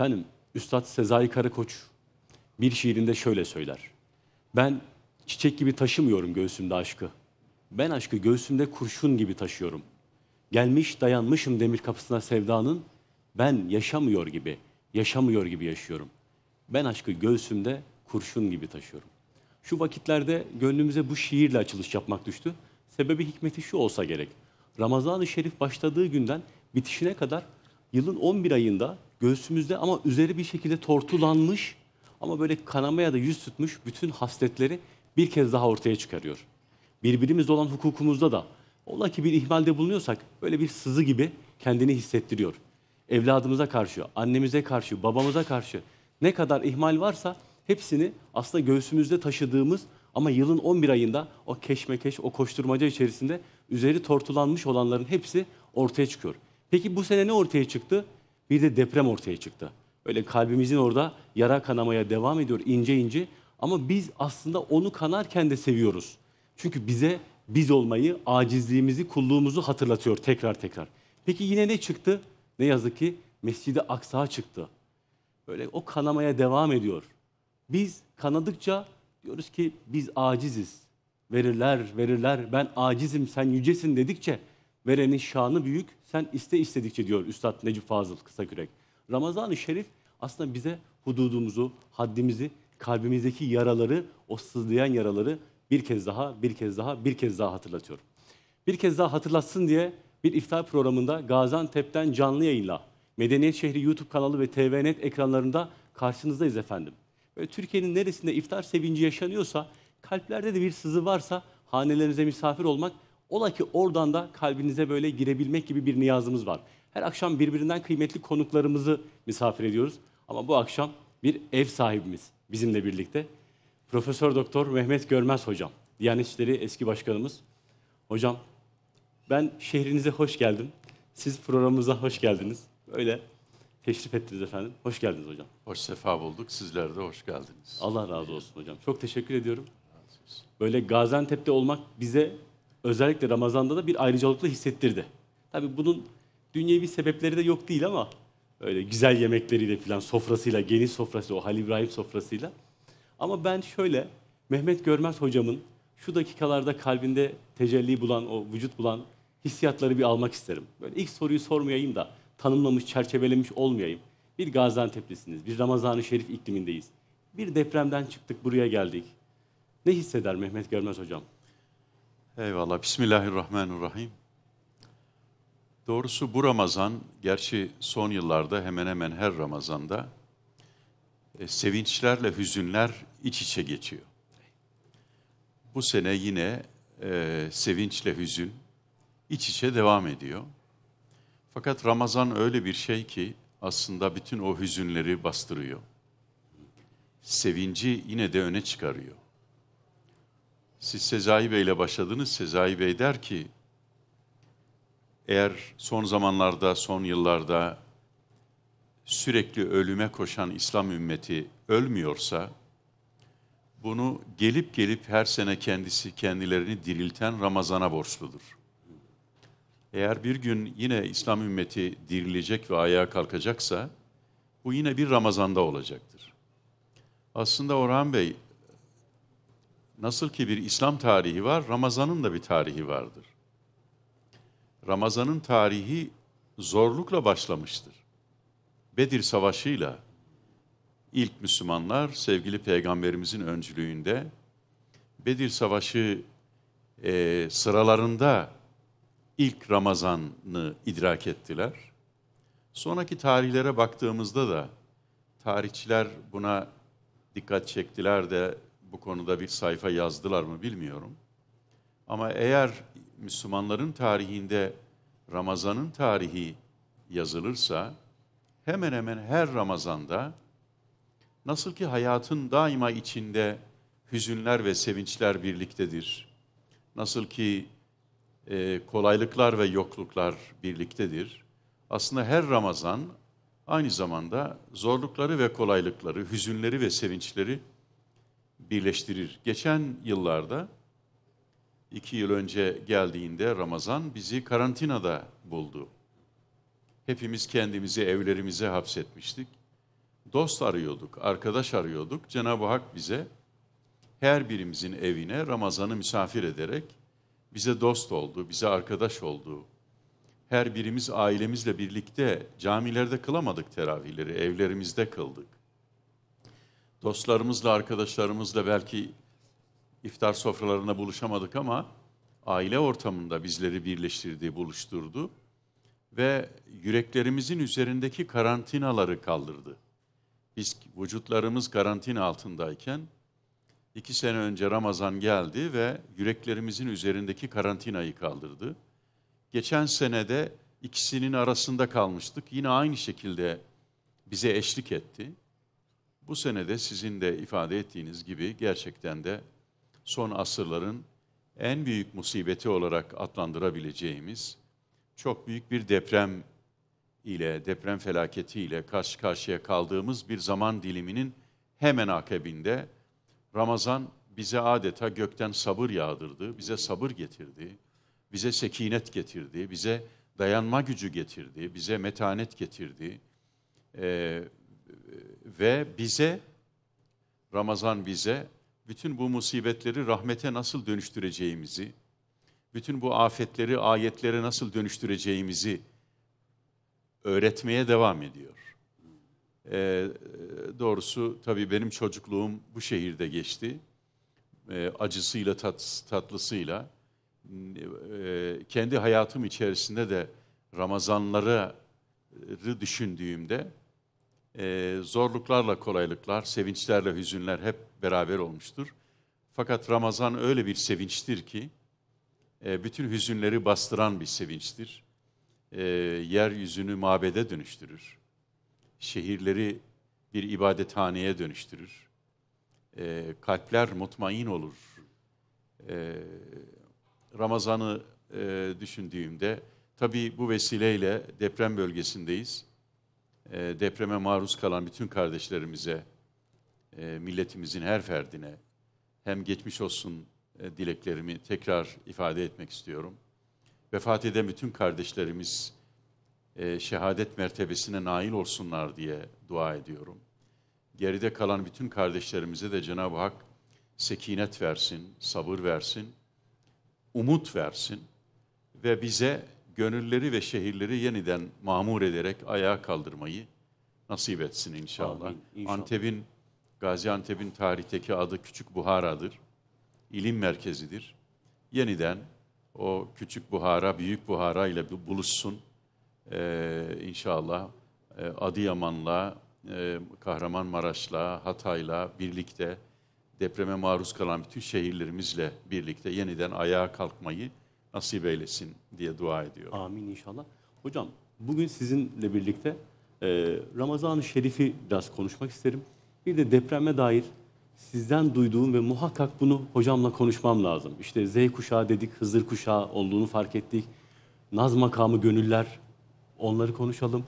Efendim, Üstad Sezai Karakoç bir şiirinde şöyle söyler. Ben çiçek gibi taşımıyorum göğsümde aşkı. Ben aşkı göğsümde kurşun gibi taşıyorum. Gelmiş dayanmışım demir kapısına sevdanın. Ben yaşamıyor gibi, yaşamıyor gibi yaşıyorum. Ben aşkı göğsümde kurşun gibi taşıyorum. Şu vakitlerde gönlümüze bu şiirle açılış yapmak düştü. Sebebi hikmeti şu olsa gerek. Ramazan-ı Şerif başladığı günden bitişine kadar yılın 11 ayında göğsümüzde ama üzeri bir şekilde tortulanmış ama böyle kanamaya da yüz tutmuş bütün hasletleri bir kez daha ortaya çıkarıyor. Birbirimizle olan hukukumuzda da ola ki bir ihmalde bulunuyorsak böyle bir sızı gibi kendini hissettiriyor. Evladımıza karşı, annemize karşı, babamıza karşı ne kadar ihmal varsa hepsini aslında göğsümüzde taşıdığımız ama yılın 11 ayında o keşmekeş, o koşturmaca içerisinde üzeri tortulanmış olanların hepsi ortaya çıkıyor. Peki bu sene ne ortaya çıktı? Bir de deprem ortaya çıktı. Öyle kalbimizin orada yara kanamaya devam ediyor ince ince ama biz aslında onu kanarken de seviyoruz. Çünkü bize biz olmayı, acizliğimizi, kulluğumuzu hatırlatıyor tekrar tekrar. Peki yine ne çıktı? Ne yazık ki Mescid-i Aksa çıktı. Böyle o kanamaya devam ediyor. Biz kanadıkça diyoruz ki biz aciziz. Verirler, verirler. Ben acizim, sen yücesin dedikçe verenin şanı büyük. Sen iste istedikçe diyor Üstad Necip Fazıl Kısakürek. Ramazan-ı Şerif aslında bize hududumuzu, haddimizi, kalbimizdeki yaraları, o sızlayan yaraları bir kez daha, bir kez daha, bir kez daha hatırlatıyor. Bir kez daha hatırlatsın diye bir iftar programında Gaziantep'ten canlı yayınla Medeniyet Şehri YouTube kanalı ve TVNet ekranlarında karşınızdayız efendim. Böyle Türkiye'nin neresinde iftar sevinci yaşanıyorsa, kalplerde de bir sızı varsa hanelerinize misafir olmak, ola ki oradan da kalbinize böyle girebilmek gibi bir niyazımız var. Her akşam birbirinden kıymetli konuklarımızı misafir ediyoruz. Ama bu akşam bir ev sahibimiz bizimle birlikte. Profesör Doktor Mehmet Görmez hocam. Diyanet İşleri eski başkanımız. Hocam ben şehrinize hoş geldim. Siz programımıza hoş geldiniz. Öyle teşrif ettiniz efendim. Hoş geldiniz hocam. Hoş sefa bulduk. Sizler de hoş geldiniz. Allah razı olsun hocam. Çok teşekkür ediyorum. Böyle Gaziantep'te olmak bize özellikle Ramazan'da da bir ayrıcalıklı hissettirdi. Tabii bunun dünyevi sebepleri de yok değil ama öyle güzel yemekleriyle falan sofrasıyla, geniş sofrası, o Halil İbrahim sofrasıyla. Ama ben şöyle Mehmet Görmez hocamın şu dakikalarda kalbinde tecelli bulan, o vücut bulan hissiyatları bir almak isterim. Böyle ilk soruyu sormayayım da tanımlamış, çerçevelemiş olmayayım. Bir Gaziantep'lisiniz, bir Ramazan-ı Şerif iklimindeyiz. Bir depremden çıktık, buraya geldik. Ne hisseder Mehmet Görmez hocam? Eyvallah. Bismillahirrahmanirrahim. Doğrusu bu Ramazan, gerçi son yıllarda hemen hemen her Ramazan'da e, sevinçlerle hüzünler iç içe geçiyor. Bu sene yine e, sevinçle hüzün iç içe devam ediyor. Fakat Ramazan öyle bir şey ki aslında bütün o hüzünleri bastırıyor. Sevinci yine de öne çıkarıyor. Siz Sezai Bey ile başladınız. Sezai Bey der ki, eğer son zamanlarda, son yıllarda sürekli ölüme koşan İslam ümmeti ölmüyorsa, bunu gelip gelip her sene kendisi kendilerini dirilten Ramazan'a borçludur. Eğer bir gün yine İslam ümmeti dirilecek ve ayağa kalkacaksa, bu yine bir Ramazan'da olacaktır. Aslında Orhan Bey, nasıl ki bir İslam tarihi var, Ramazan'ın da bir tarihi vardır. Ramazan'ın tarihi zorlukla başlamıştır. Bedir Savaşı'yla ilk Müslümanlar sevgili Peygamberimizin öncülüğünde Bedir Savaşı e, sıralarında ilk Ramazan'ı idrak ettiler. Sonraki tarihlere baktığımızda da tarihçiler buna dikkat çektiler de bu konuda bir sayfa yazdılar mı bilmiyorum. Ama eğer Müslümanların tarihinde Ramazan'ın tarihi yazılırsa hemen hemen her Ramazan'da nasıl ki hayatın daima içinde hüzünler ve sevinçler birliktedir. Nasıl ki e, kolaylıklar ve yokluklar birliktedir. Aslında her Ramazan aynı zamanda zorlukları ve kolaylıkları, hüzünleri ve sevinçleri birleştirir. Geçen yıllarda, iki yıl önce geldiğinde Ramazan bizi karantinada buldu. Hepimiz kendimizi evlerimize hapsetmiştik. dost arıyorduk, arkadaş arıyorduk. Cenab-ı Hak bize her birimizin evine Ramazan'ı misafir ederek bize dost oldu, bize arkadaş oldu. Her birimiz ailemizle birlikte camilerde kılamadık teravihleri, evlerimizde kıldık. Dostlarımızla, arkadaşlarımızla belki iftar sofralarında buluşamadık ama aile ortamında bizleri birleştirdi, buluşturdu ve yüreklerimizin üzerindeki karantinaları kaldırdı. Biz vücutlarımız karantina altındayken iki sene önce Ramazan geldi ve yüreklerimizin üzerindeki karantinayı kaldırdı. Geçen senede ikisinin arasında kalmıştık. Yine aynı şekilde bize eşlik etti. Bu senede sizin de ifade ettiğiniz gibi gerçekten de son asırların en büyük musibeti olarak adlandırabileceğimiz çok büyük bir deprem ile, deprem felaketiyle karşı karşıya kaldığımız bir zaman diliminin hemen akabinde Ramazan bize adeta gökten sabır yağdırdı, bize sabır getirdi, bize sekinet getirdi, bize dayanma gücü getirdi, bize metanet getirdi. Ee, ve bize, Ramazan bize bütün bu musibetleri rahmete nasıl dönüştüreceğimizi, bütün bu afetleri ayetlere nasıl dönüştüreceğimizi öğretmeye devam ediyor. Ee, doğrusu tabii benim çocukluğum bu şehirde geçti. Ee, acısıyla, tat, tatlısıyla. Ee, kendi hayatım içerisinde de Ramazanları düşündüğümde e, zorluklarla kolaylıklar, sevinçlerle hüzünler hep beraber olmuştur. Fakat Ramazan öyle bir sevinçtir ki, e, bütün hüzünleri bastıran bir sevinçtir. E, yeryüzünü mabede dönüştürür. Şehirleri bir ibadethaneye dönüştürür. E, kalpler mutmain olur. E, Ramazan'ı e, düşündüğümde, tabii bu vesileyle deprem bölgesindeyiz. E, depreme maruz kalan bütün kardeşlerimize, e, milletimizin her ferdine hem geçmiş olsun e, dileklerimi tekrar ifade etmek istiyorum. Vefat eden bütün kardeşlerimiz şehadet mertebesine nail olsunlar diye dua ediyorum. Geride kalan bütün kardeşlerimize de Cenab-ı Hak sekinet versin, sabır versin, umut versin ve bize gönülleri ve şehirleri yeniden mamur ederek ayağa kaldırmayı nasip etsin inşallah. Amin, inşallah. Antep'in, Gaziantep'in tarihteki adı Küçük Buhara'dır. İlim merkezidir. Yeniden o Küçük Buhara, Büyük Buhara ile bu- buluşsun. Ee, inşallah e, Adıyaman'la, e, Kahramanmaraş'la, Hatay'la birlikte depreme maruz kalan bütün şehirlerimizle birlikte yeniden ayağa kalkmayı nasip eylesin diye dua ediyorum. Amin inşallah. Hocam bugün sizinle birlikte e, Ramazan-ı Şerif'i biraz konuşmak isterim. Bir de depreme dair sizden duyduğum ve muhakkak bunu hocamla konuşmam lazım. İşte Z kuşağı dedik, Hızır kuşağı olduğunu fark ettik. Naz makamı gönüller, onları konuşalım.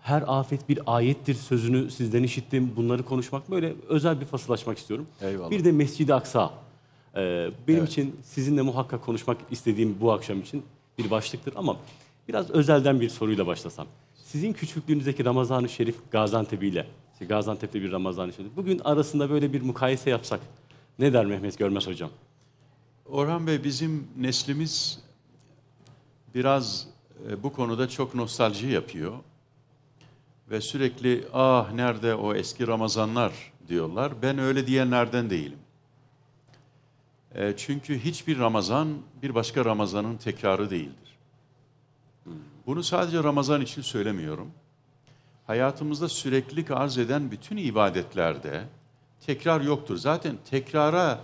Her afet bir ayettir sözünü sizden işittim. Bunları konuşmak böyle özel bir fasılaşmak istiyorum. Eyvallah. Bir de Mescid-i Aksa. Ee, benim Evet. için sizinle muhakkak konuşmak istediğim bu akşam için bir başlıktır ama biraz özelden bir soruyla başlasam. Sizin küçüklüğünüzdeki Ramazan-ı Şerif Gaziantep ile, işte Gaziantep'te bir Ramazan-ı Şerif, bugün arasında böyle bir mukayese yapsak ne der Mehmet Görmez hocam? Orhan Bey bizim neslimiz biraz e, bu konuda çok nostalji yapıyor. Ve sürekli ah nerede o eski Ramazanlar diyorlar. Ben öyle diyenlerden değilim. E, çünkü hiçbir Ramazan bir başka Ramazanın tekrarı değildir. Bunu sadece Ramazan için söylemiyorum. Hayatımızda süreklilik arz eden bütün ibadetlerde tekrar yoktur. Zaten tekrara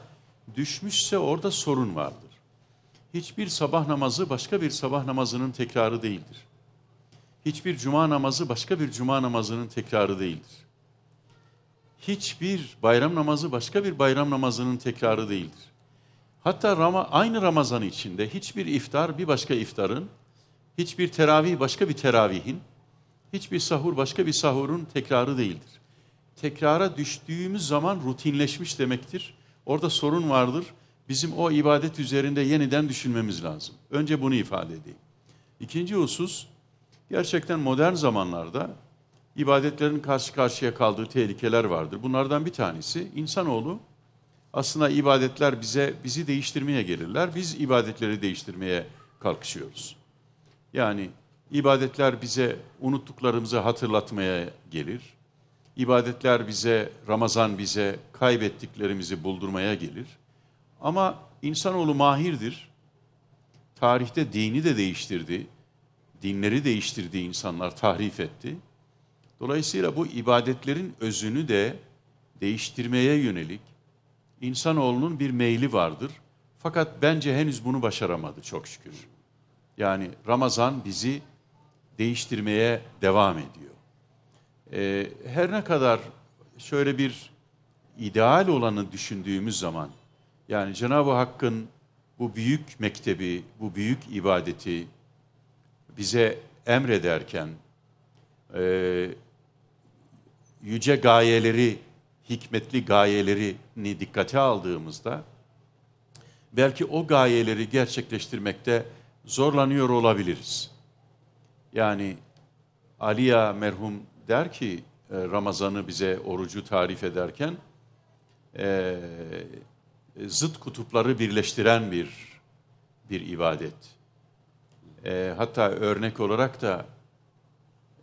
düşmüşse orada sorun vardır. Hiçbir sabah namazı başka bir sabah namazının tekrarı değildir. Hiçbir cuma namazı başka bir cuma namazının tekrarı değildir. Hiçbir bayram namazı başka bir bayram namazının tekrarı değildir. Hatta Rama, aynı Ramazan içinde hiçbir iftar bir başka iftarın, hiçbir teravih başka bir teravihin, hiçbir sahur başka bir sahurun tekrarı değildir. Tekrara düştüğümüz zaman rutinleşmiş demektir. Orada sorun vardır. Bizim o ibadet üzerinde yeniden düşünmemiz lazım. Önce bunu ifade edeyim. İkinci husus, gerçekten modern zamanlarda ibadetlerin karşı karşıya kaldığı tehlikeler vardır. Bunlardan bir tanesi insanoğlu aslında ibadetler bize bizi değiştirmeye gelirler. Biz ibadetleri değiştirmeye kalkışıyoruz. Yani ibadetler bize unuttuklarımızı hatırlatmaya gelir. İbadetler bize, Ramazan bize kaybettiklerimizi buldurmaya gelir. Ama insanoğlu mahirdir. Tarihte dini de değiştirdi. Dinleri değiştirdi insanlar, tahrif etti. Dolayısıyla bu ibadetlerin özünü de değiştirmeye yönelik insanoğlunun bir meyli vardır. Fakat bence henüz bunu başaramadı çok şükür. Yani Ramazan bizi değiştirmeye devam ediyor. Ee, her ne kadar şöyle bir ideal olanı düşündüğümüz zaman, yani Cenab-ı Hakk'ın bu büyük mektebi, bu büyük ibadeti bize emrederken, e, yüce gayeleri, hikmetli gayelerini dikkate aldığımızda, belki o gayeleri gerçekleştirmekte zorlanıyor olabiliriz. Yani Aliya merhum der ki e, Ramazan'ı bize orucu tarif ederken e, zıt kutupları birleştiren bir bir ibadet. E, hatta örnek olarak da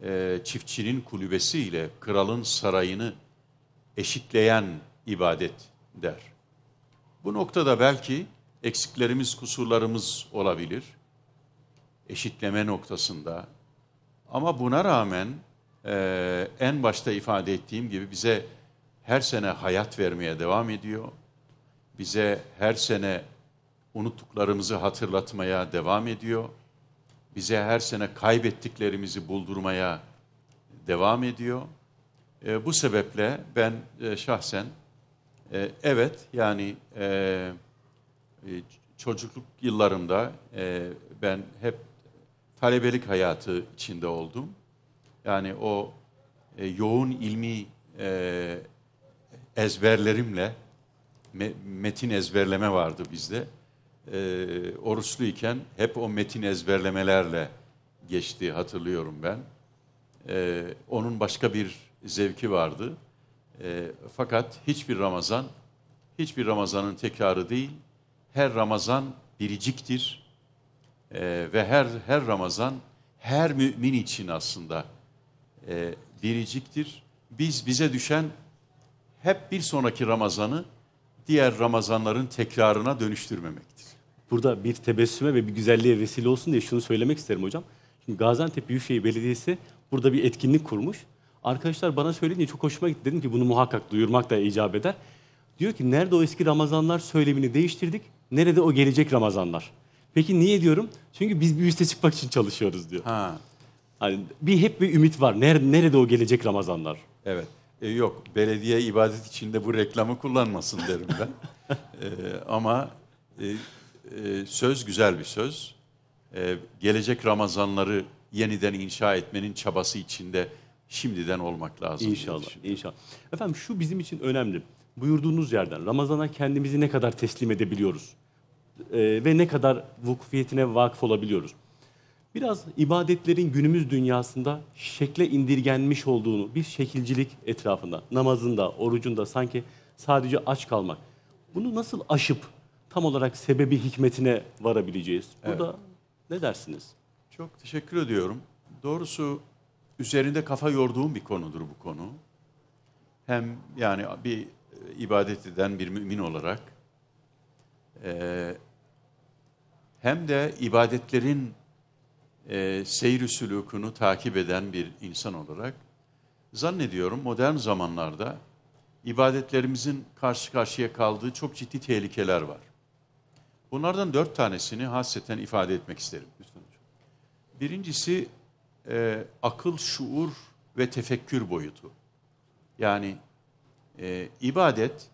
e, çiftçinin kulübesi ile kralın sarayını eşitleyen ibadet der. Bu noktada belki eksiklerimiz, kusurlarımız olabilir. Eşitleme noktasında. Ama buna rağmen e, en başta ifade ettiğim gibi bize her sene hayat vermeye devam ediyor. Bize her sene unuttuklarımızı hatırlatmaya devam ediyor. Bize her sene kaybettiklerimizi buldurmaya devam ediyor. E, bu sebeple ben e, şahsen e, evet yani e, e, çocukluk yıllarımda e, ben hep talebelik hayatı içinde oldum. Yani o e, yoğun ilmi e, ezberlerimle me- metin ezberleme vardı bizde. E, oruçluyken hep o metin ezberlemelerle geçti hatırlıyorum ben. E, onun başka bir zevki vardı. E, fakat hiçbir Ramazan, hiçbir Ramazanın tekrarı değil. Her Ramazan biriciktir. E, ve her her Ramazan her mümin için aslında e, biriciktir. Biz bize düşen hep bir sonraki Ramazan'ı diğer Ramazanların tekrarına dönüştürmemektir. Burada bir tebessüme ve bir güzelliğe vesile olsun diye şunu söylemek isterim hocam. Şimdi Gaziantep Büyükşehir Belediyesi burada bir etkinlik kurmuş. Arkadaşlar bana söyleyince çok hoşuma gitti. Dedim ki bunu muhakkak duyurmak da icap eder. Diyor ki nerede o eski Ramazanlar söylemini değiştirdik, nerede o gelecek Ramazanlar? Peki niye diyorum? Çünkü biz bir üste çıkmak için çalışıyoruz diyor. Ha, Hani bir hep bir ümit var. Nerede, nerede o gelecek Ramazanlar? evet. E, yok, belediye ibadet içinde bu reklamı kullanmasın derim ben. E, ama e, e, söz güzel bir söz. E, gelecek Ramazanları yeniden inşa etmenin çabası içinde şimdiden olmak lazım. İnşallah, inşallah. Efendim şu bizim için önemli. Buyurduğunuz yerden Ramazan'a kendimizi ne kadar teslim edebiliyoruz? Ee, ve ne kadar vukufiyetine vakıf olabiliyoruz? Biraz ibadetlerin günümüz dünyasında şekle indirgenmiş olduğunu, bir şekilcilik etrafında, namazında, orucunda sanki sadece aç kalmak. Bunu nasıl aşıp tam olarak sebebi hikmetine varabileceğiz? Burada ne dersiniz? Çok teşekkür ediyorum. Doğrusu üzerinde kafa yorduğum bir konudur bu konu. Hem yani bir e, ibadet eden bir mümin olarak e, hem de ibadetlerin e, seyir sülukunu takip eden bir insan olarak zannediyorum modern zamanlarda ibadetlerimizin karşı karşıya kaldığı çok ciddi tehlikeler var. Bunlardan dört tanesini hasreten ifade etmek isterim. Birincisi e, akıl, şuur ve tefekkür boyutu. Yani e, ibadet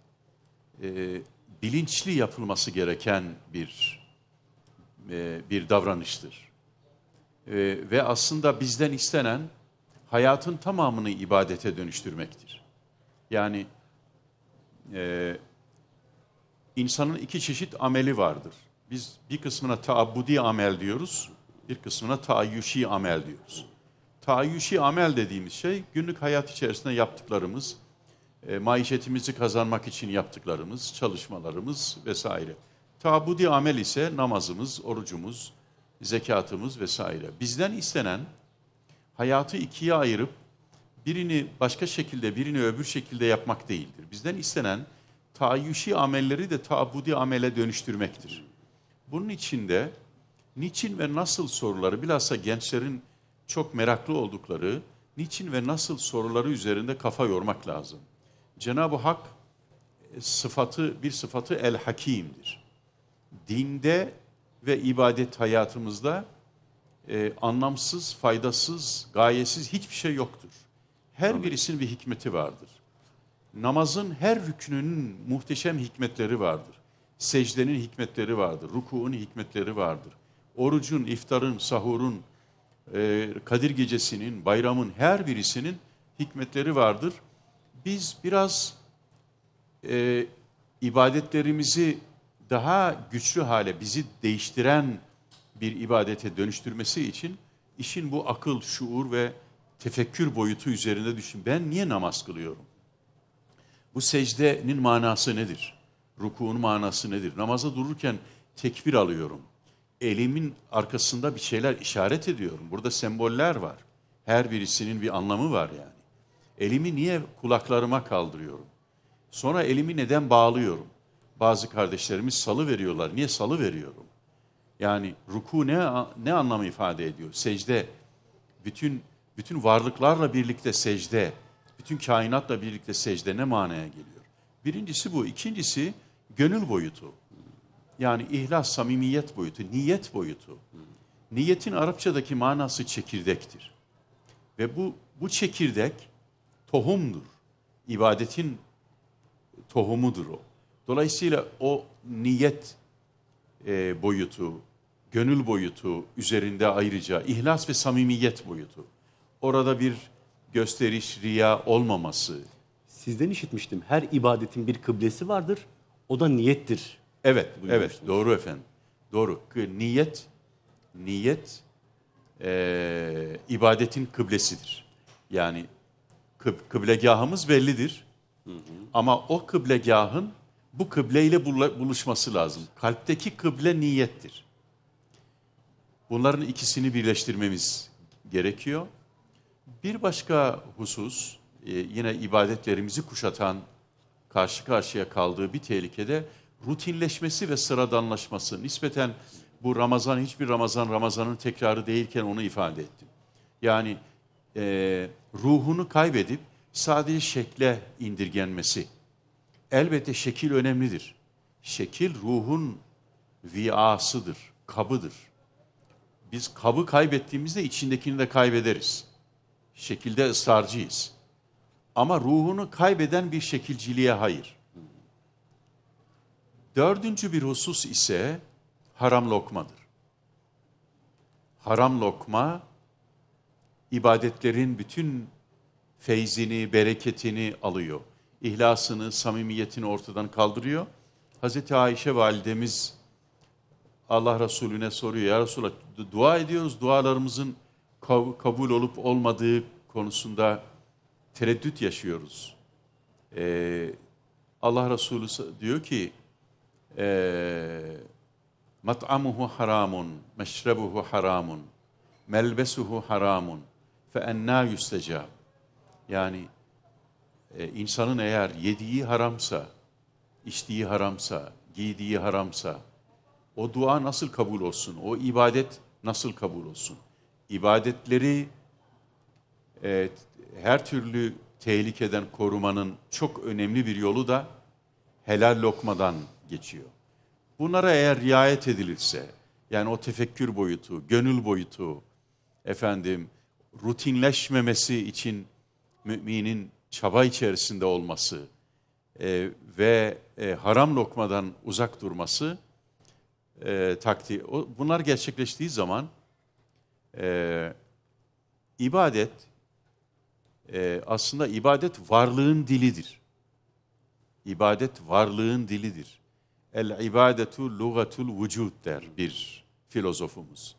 e, bilinçli yapılması gereken bir e, bir davranıştır. E, ve aslında bizden istenen hayatın tamamını ibadete dönüştürmektir. Yani e, insanın iki çeşit ameli vardır. Biz bir kısmına taabbudi amel diyoruz, bir kısmına taayyüşi amel diyoruz. Tayyüşi amel dediğimiz şey günlük hayat içerisinde yaptıklarımız, e, maişetimizi kazanmak için yaptıklarımız, çalışmalarımız vesaire. Tabudi amel ise namazımız, orucumuz, zekatımız vesaire. Bizden istenen hayatı ikiye ayırıp birini başka şekilde, birini öbür şekilde yapmak değildir. Bizden istenen tayyüşi amelleri de tabudi amele dönüştürmektir. Bunun için de niçin ve nasıl soruları, bilhassa gençlerin çok meraklı oldukları niçin ve nasıl soruları üzerinde kafa yormak lazım. Cenab-ı Hak e, sıfatı bir sıfatı el hakimdir. Dinde ve ibadet hayatımızda e, anlamsız, faydasız, gayesiz hiçbir şey yoktur. Her birisinin bir hikmeti vardır. Namazın her rükününün muhteşem hikmetleri vardır. Secdenin hikmetleri vardır, rukuun hikmetleri vardır. Orucun, iftarın, sahurun, e, Kadir Gecesi'nin, bayramın her birisinin hikmetleri vardır. Biz biraz e, ibadetlerimizi daha güçlü hale, bizi değiştiren bir ibadete dönüştürmesi için işin bu akıl, şuur ve tefekkür boyutu üzerinde düşün. Ben niye namaz kılıyorum? Bu secdenin manası nedir? Rukuun manası nedir? Namaza dururken tekbir alıyorum. Elimin arkasında bir şeyler işaret ediyorum. Burada semboller var. Her birisinin bir anlamı var yani. Elimi niye kulaklarıma kaldırıyorum? Sonra elimi neden bağlıyorum? Bazı kardeşlerimiz salı veriyorlar. Niye salı veriyorum? Yani ruku ne ne anlamı ifade ediyor? Secde. Bütün bütün varlıklarla birlikte secde. Bütün kainatla birlikte secde ne manaya geliyor? Birincisi bu. İkincisi gönül boyutu. Yani ihlas, samimiyet boyutu, niyet boyutu. Niyetin Arapçadaki manası çekirdektir. Ve bu bu çekirdek tohumdur. İbadetin tohumudur o. Dolayısıyla o niyet e, boyutu, gönül boyutu üzerinde ayrıca ihlas ve samimiyet boyutu. Orada bir gösteriş, riya olmaması. Sizden işitmiştim. Her ibadetin bir kıblesi vardır. O da niyettir. Evet, evet, doğru efendim. Doğru. Niyet, niyet e, ibadetin kıblesidir. Yani kıb, kıblegahımız bellidir. Ama o kıblegahın bu kıbleyle buluşması lazım. Kalpteki kıble niyettir. Bunların ikisini birleştirmemiz gerekiyor. Bir başka husus, e, yine ibadetlerimizi kuşatan, karşı karşıya kaldığı bir tehlikede rutinleşmesi ve sıradanlaşması. Nispeten bu Ramazan hiçbir Ramazan Ramazan'ın tekrarı değilken onu ifade ettim. Yani e, ruhunu kaybedip sadece şekle indirgenmesi. Elbette şekil önemlidir. Şekil ruhun viasıdır, kabıdır. Biz kabı kaybettiğimizde içindekini de kaybederiz. Şekilde ısrarcıyız. Ama ruhunu kaybeden bir şekilciliğe hayır. Dördüncü bir husus ise haram lokmadır. Haram lokma, ibadetlerin bütün feyzini, bereketini alıyor. İhlasını, samimiyetini ortadan kaldırıyor. Hazreti Ayşe validemiz Allah Resulüne soruyor. Ya Resulallah du- dua ediyoruz. Dualarımızın kabul olup olmadığı konusunda tereddüt yaşıyoruz. Ee, Allah Resulü diyor ki mat'amuhu haramun, meşrebuhu haramun, melbesuhu haramun, fe enna yüstecab. Yani e, insanın eğer yediği haramsa, içtiği haramsa, giydiği haramsa, o dua nasıl kabul olsun? O ibadet nasıl kabul olsun? İbadetleri e, her türlü tehlikeden korumanın çok önemli bir yolu da helal lokmadan geçiyor. Bunlara eğer riayet edilirse, yani o tefekkür boyutu, gönül boyutu, efendim rutinleşmemesi için müminin çaba içerisinde olması e, ve e, haram lokmadan uzak durması e, takdir. O, bunlar gerçekleştiği zaman e, ibadet e, aslında ibadet varlığın dilidir. İbadet varlığın dilidir. El ibadetu lugatul vücud der bir filozofumuz.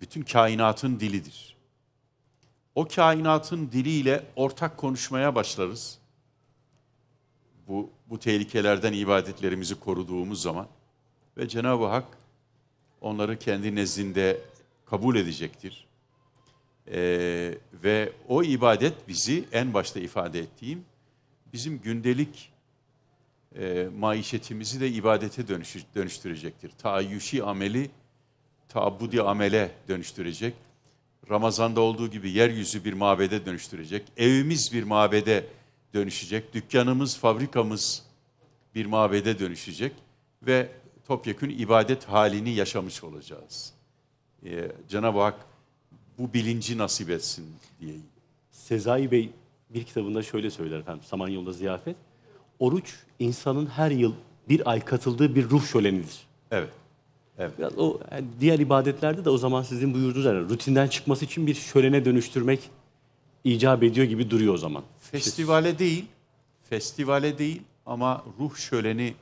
Bütün kainatın dilidir. o kainatın diliyle ortak konuşmaya başlarız. Bu, bu tehlikelerden ibadetlerimizi koruduğumuz zaman ve Cenab-ı Hak onları kendi nezdinde kabul edecektir. Ee, ve o ibadet bizi en başta ifade ettiğim bizim gündelik e, maişetimizi de ibadete dönüşü- dönüştürecektir. Taayyüşi ameli taabbudi amele dönüştürecek. Ramazan'da olduğu gibi yeryüzü bir mabede dönüştürecek. Evimiz bir mabede dönüşecek. Dükkanımız, fabrikamız bir mabede dönüşecek. Ve topyekün ibadet halini yaşamış olacağız. Ee, Cenab-ı Hak bu bilinci nasip etsin diyeyim. Sezai Bey bir kitabında şöyle söyler efendim, Samanyolu'da ziyafet. Oruç insanın her yıl bir ay katıldığı bir ruh şölenidir. Evet. Biraz o yani diğer ibadetlerde de o zaman sizin buyurduğunuz yani rutinden çıkması için bir şölene dönüştürmek icap ediyor gibi duruyor o zaman. Festivale değil, festivale değil ama ruh şöleni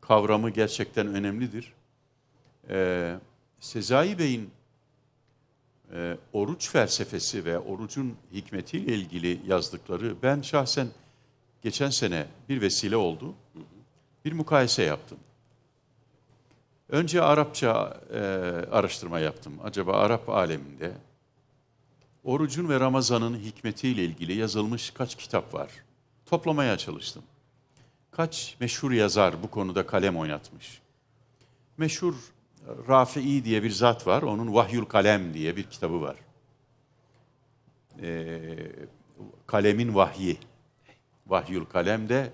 kavramı gerçekten önemlidir. Ee, Sezai Bey'in e, oruç felsefesi ve orucun hikmetiyle ilgili yazdıkları ben şahsen geçen sene bir vesile oldu. Bir mukayese yaptım. Önce Arapça e, araştırma yaptım. Acaba Arap aleminde Orucun ve Ramazan'ın hikmetiyle ilgili yazılmış kaç kitap var? Toplamaya çalıştım. Kaç meşhur yazar bu konuda kalem oynatmış? Meşhur Rafi'i diye bir zat var. Onun Vahyül Kalem diye bir kitabı var. Ee, kalemin vahyi. Vahyül Kalem'de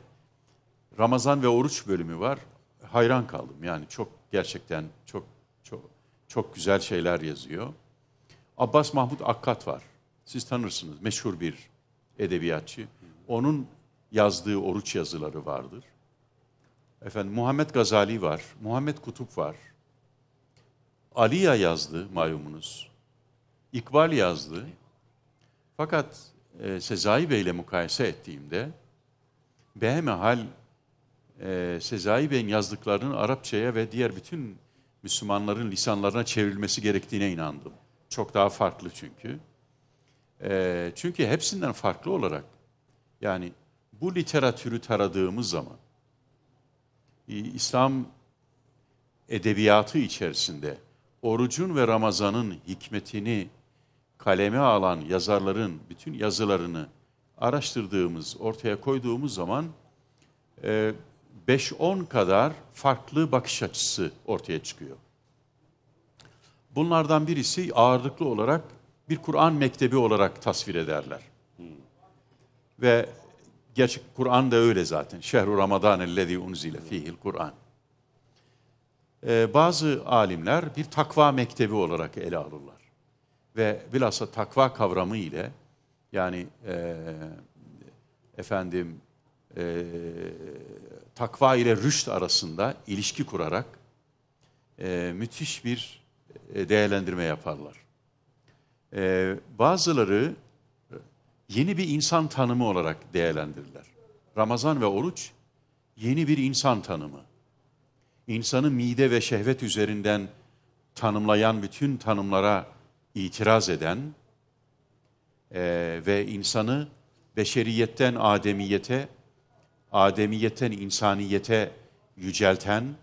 Ramazan ve oruç bölümü var. Hayran kaldım. Yani çok gerçekten çok çok çok güzel şeyler yazıyor. Abbas Mahmut Akkat var. Siz tanırsınız. Meşhur bir edebiyatçı. Onun yazdığı oruç yazıları vardır. Efendim Muhammed Gazali var. Muhammed Kutup var. Aliya yazdı malumunuz. İkbal yazdı. Fakat e, Sezai Bey ile mukayese ettiğimde behemehal e, Sezai Bey'in yazdıklarının Arapçaya ve diğer bütün Müslümanların lisanlarına çevrilmesi gerektiğine inandım. Çok daha farklı çünkü. E, çünkü hepsinden farklı olarak yani bu literatürü taradığımız zaman İslam edebiyatı içerisinde orucun ve Ramazan'ın hikmetini kaleme alan yazarların bütün yazılarını araştırdığımız, ortaya koyduğumuz zaman e, 5-10 kadar farklı bakış açısı ortaya çıkıyor. Bunlardan birisi ağırlıklı olarak bir Kur'an mektebi olarak tasvir ederler. Ve gerçek Kur'an da öyle zaten. Şehru Ramazan ellezî unzile fihil Kur'an. Ee, bazı alimler bir takva mektebi olarak ele alırlar. Ve bilhassa takva kavramı ile yani e, efendim e, takva ile rüşt arasında ilişki kurarak e, müthiş bir e, değerlendirme yaparlar. E, bazıları yeni bir insan tanımı olarak değerlendirirler. Ramazan ve oruç yeni bir insan tanımı. İnsanı mide ve şehvet üzerinden tanımlayan bütün tanımlara itiraz eden e, ve insanı beşeriyetten ademiyete, ademiyetten insaniyete yücelten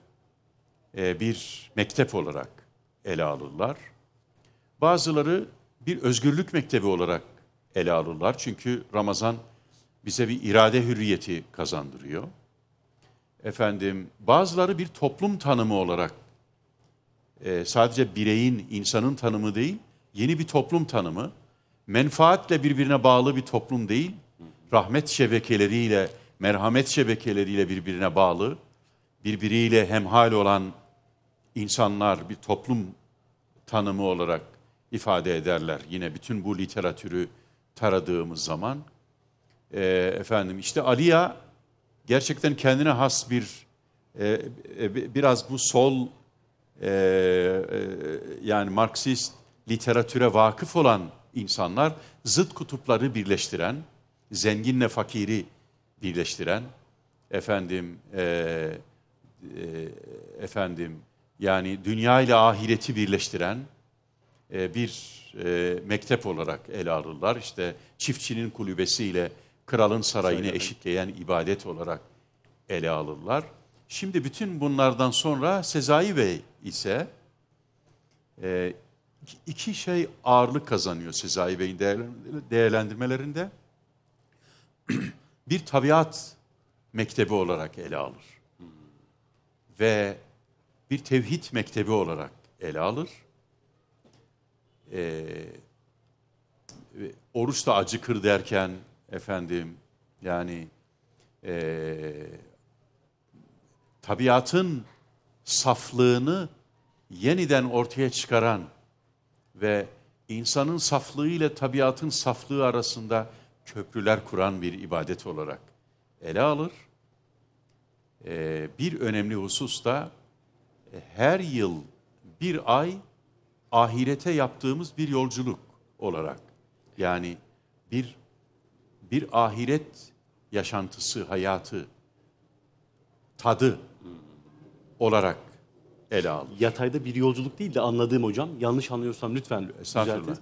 e, bir mektep olarak ele alırlar. Bazıları bir özgürlük mektebi olarak ele alırlar. Çünkü Ramazan bize bir irade hürriyeti kazandırıyor. Efendim bazıları bir toplum tanımı olarak e, sadece bireyin, insanın tanımı değil, yeni bir toplum tanımı. Menfaatle birbirine bağlı bir toplum değil, rahmet şebekeleriyle, merhamet şebekeleriyle birbirine bağlı, birbiriyle hemhal olan insanlar bir toplum tanımı olarak ifade ederler. Yine bütün bu literatürü taradığımız zaman. Ee, efendim işte Aliya gerçekten kendine has bir e, e, biraz bu sol e, e, yani Marksist literatüre vakıf olan insanlar zıt kutupları birleştiren, zenginle fakiri birleştiren, efendim e, e, efendim yani dünya ile ahireti birleştiren e, bir e, mektep olarak ele alırlar. İşte çiftçinin kulübesiyle kralın sarayını eşitleyen ibadet olarak ele alırlar. Şimdi bütün bunlardan sonra Sezai Bey ise e, iki- şey ağırlık kazanıyor Sezai Bey'in değerlendir- değerlendirmelerinde. bir tabiat mektebi olarak ele alır. Ve bir tevhid mektebi olarak ele alır. Ee, oruç da acıkır derken efendim yani ee, tabiatın saflığını yeniden ortaya çıkaran ve insanın saflığı ile tabiatın saflığı arasında köprüler kuran bir ibadet olarak ele alır. Ee, bir önemli husus da e, her yıl bir ay ahirete yaptığımız bir yolculuk olarak yani bir bir ahiret yaşantısı, hayatı, tadı olarak ele alır. Yatayda bir yolculuk değil de anladığım hocam. Yanlış anlıyorsam lütfen düzeltiniz.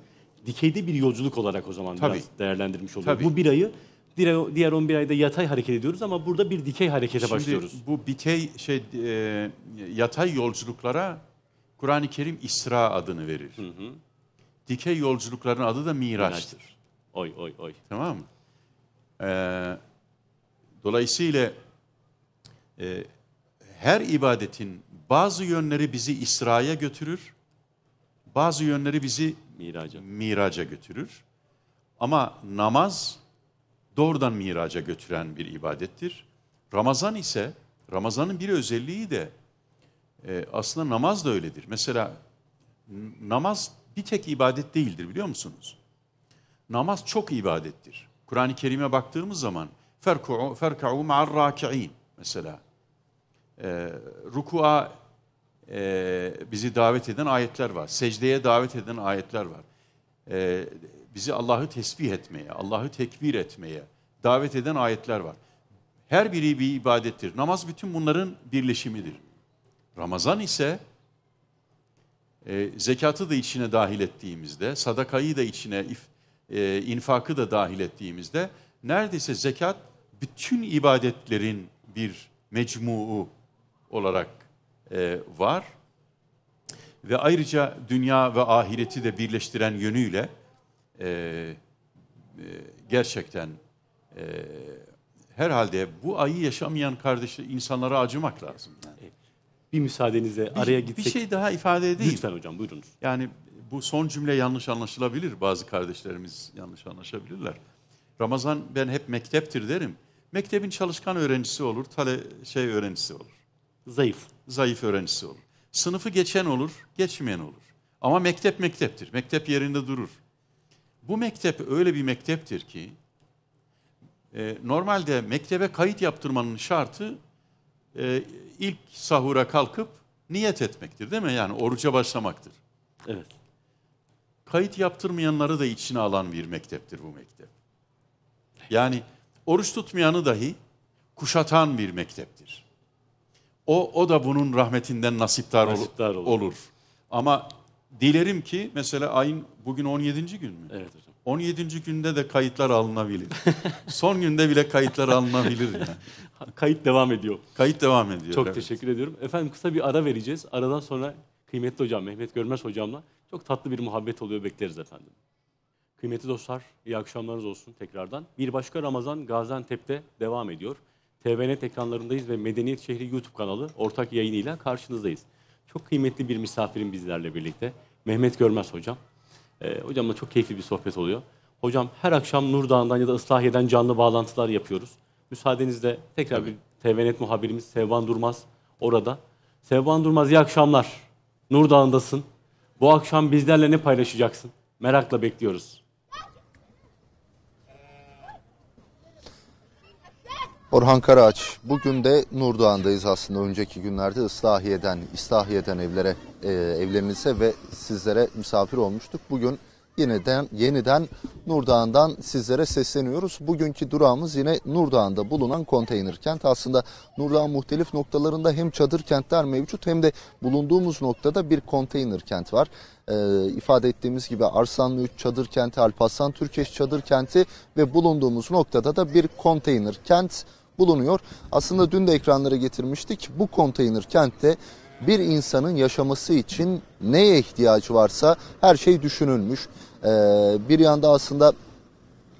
Dikeyde bir yolculuk olarak o zaman Tabii. biraz değerlendirmiş oluyor. Tabii. Bu bir ayı diğer, diğer 11 ayda yatay hareket ediyoruz ama burada bir dikey harekete Şimdi başlıyoruz. bu dikey şey e, yatay yolculuklara Kur'an-ı Kerim İsra adını verir. Dikey yolculukların adı da Miraç'tır. Oy oy oy. Tamam mı? Ee, dolayısıyla e, her ibadetin bazı yönleri bizi İsra'ya götürür, bazı yönleri bizi Miraca. miraca götürür. Ama namaz doğrudan miraca götüren bir ibadettir. Ramazan ise, Ramazan'ın bir özelliği de e, aslında namaz da öyledir. Mesela namaz bir tek ibadet değildir biliyor musunuz? Namaz çok ibadettir. Kur'an-ı Kerim'e baktığımız zaman ferka'u ma'ar raki'in mesela. E, ruku'a e, bizi davet eden ayetler var. Secdeye davet eden ayetler var. E, bizi Allah'ı tesbih etmeye, Allah'ı tekbir etmeye davet eden ayetler var. Her biri bir ibadettir. Namaz bütün bunların birleşimidir. Ramazan ise e, zekatı da içine dahil ettiğimizde, sadakayı da içine, if, e, infakı da dahil ettiğimizde neredeyse zekat bütün ibadetlerin bir mecmuu olarak e, var. Ve ayrıca dünya ve ahireti de birleştiren yönüyle e, e, gerçekten e, herhalde bu ayı yaşamayan kardeşi insanlara acımak lazım. Yani. Bir müsaadenizle Bir- araya gitsek. Bir şey daha ifade edeyim. Lütfen hocam buyurunuz. Yani bu son cümle yanlış anlaşılabilir. Bazı kardeşlerimiz yanlış anlaşabilirler. Ramazan ben hep mekteptir derim. Mektebin çalışkan öğrencisi olur, tale şey öğrencisi olur. Zayıf. Zayıf öğrencisi olur. Sınıfı geçen olur, geçmeyen olur. Ama mektep mekteptir. Mektep yerinde durur. Bu mektep öyle bir mekteptir ki e, normalde mektebe kayıt yaptırmanın şartı e, ilk sahura kalkıp niyet etmektir değil mi? Yani oruca başlamaktır. Evet. kayıt yaptırmayanları da içine alan bir mekteptir bu mektep. Yani oruç tutmayanı dahi kuşatan bir mekteptir. O, o da bunun rahmetinden nasiptar, ol- Nasipdar olur. olur. Ama dilerim ki mesela ayın bugün 17. gün mü? Evet hocam. 17. günde de kayıtlar alınabilir. Son günde bile kayıtlar alınabilir. Yani. Kayıt devam ediyor. Kayıt devam ediyor. Çok evet. teşekkür ediyorum. Efendim kısa bir ara vereceğiz. Aradan sonra kıymetli hocam Mehmet Görmez hocamla çok tatlı bir muhabbet oluyor bekleriz efendim. Kıymetli dostlar iyi akşamlarınız olsun tekrardan. Bir başka Ramazan Gaziantep'te devam ediyor. TVNet ekranlarındayız ve Medeniyet Şehri YouTube kanalı ortak yayınıyla karşınızdayız. Çok kıymetli bir misafirim bizlerle birlikte. Mehmet Görmez hocam. Ee, hocamla çok keyifli bir sohbet oluyor. Hocam her akşam Nur Dağı'ndan ya da Islahiye'den canlı bağlantılar yapıyoruz. Müsaadenizle tekrar bir TVNet muhabirimiz Sevban Durmaz orada. Sevban Durmaz iyi akşamlar. Nur Dağı'ndasın. Bu akşam bizlerle ne paylaşacaksın? Merakla bekliyoruz. Orhan Karaağaç, bugün de Nurdoğan'dayız aslında. Önceki günlerde Islahiye'den, İslahiye'den evlere, e, evlerinize ve sizlere misafir olmuştuk. Bugün yeniden yeniden Nurdağ'ından sizlere sesleniyoruz. Bugünkü durağımız yine Nurdağ'ında bulunan konteyner kent. Aslında Nurdağ'ın muhtelif noktalarında hem çadır kentler mevcut hem de bulunduğumuz noktada bir konteyner kent var. Ee, ifade ettiğimiz gibi Arslanlı 3 çadır kenti, Alparslan Türkeş çadır kenti ve bulunduğumuz noktada da bir konteyner kent bulunuyor. Aslında dün de ekranlara getirmiştik. Bu konteyner kentte bir insanın yaşaması için neye ihtiyacı varsa her şey düşünülmüş. Ee, bir yanda aslında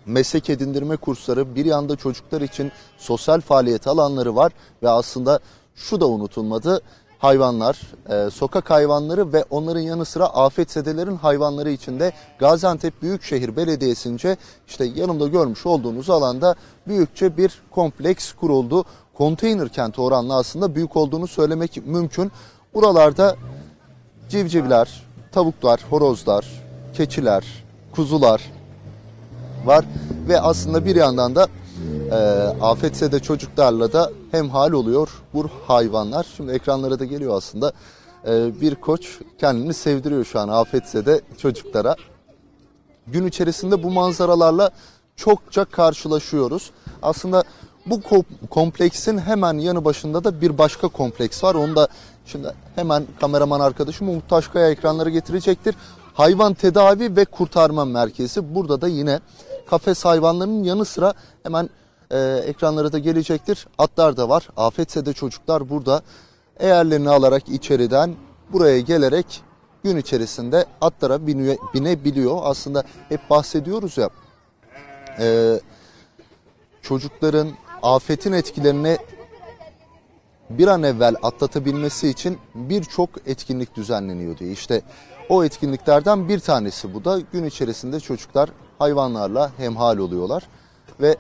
meslek edindirme kursları, bir yanda çocuklar için sosyal faaliyet alanları var ve aslında şu da unutulmadı. Hayvanlar, e, sokak hayvanları ve onların yanı sıra afetzedelerin hayvanları için de Gaziantep Büyükşehir Belediyesi'nce işte yanımda görmüş olduğunuz alanda büyükçe bir kompleks kuruldu. Konteyner kenti oranla aslında büyük olduğunu söylemek mümkün. Buralarda civcivler, tavuklar, horozlar, keçiler, kuzular var ve aslında bir yandan da e, afetse de çocuklarla da hemhal oluyor bu hayvanlar. Şimdi ekranlara da geliyor aslında. E, bir koç kendini sevdiriyor şu an afetse de çocuklara. Gün içerisinde bu manzaralarla çokça karşılaşıyoruz. Aslında bu ko- kompleksin hemen yanı başında da bir başka kompleks var. Onu da şimdi hemen kameraman arkadaşım Umut Taşkaya ekranlara getirecektir. Hayvan Tedavi ve Kurtarma Merkezi. Burada da yine kafes hayvanlarının yanı sıra hemen e, ekranlara da gelecektir. Atlar da var. Afetse de çocuklar burada eğerlerini alarak içeriden buraya gelerek gün içerisinde atlara bine- binebiliyor. Aslında hep bahsediyoruz ya e, çocukların afetin etkilerini bir an evvel atlatabilmesi için birçok etkinlik düzenleniyor diye. İşte o etkinliklerden bir tanesi bu da gün içerisinde çocuklar hayvanlarla hemhal oluyorlar ve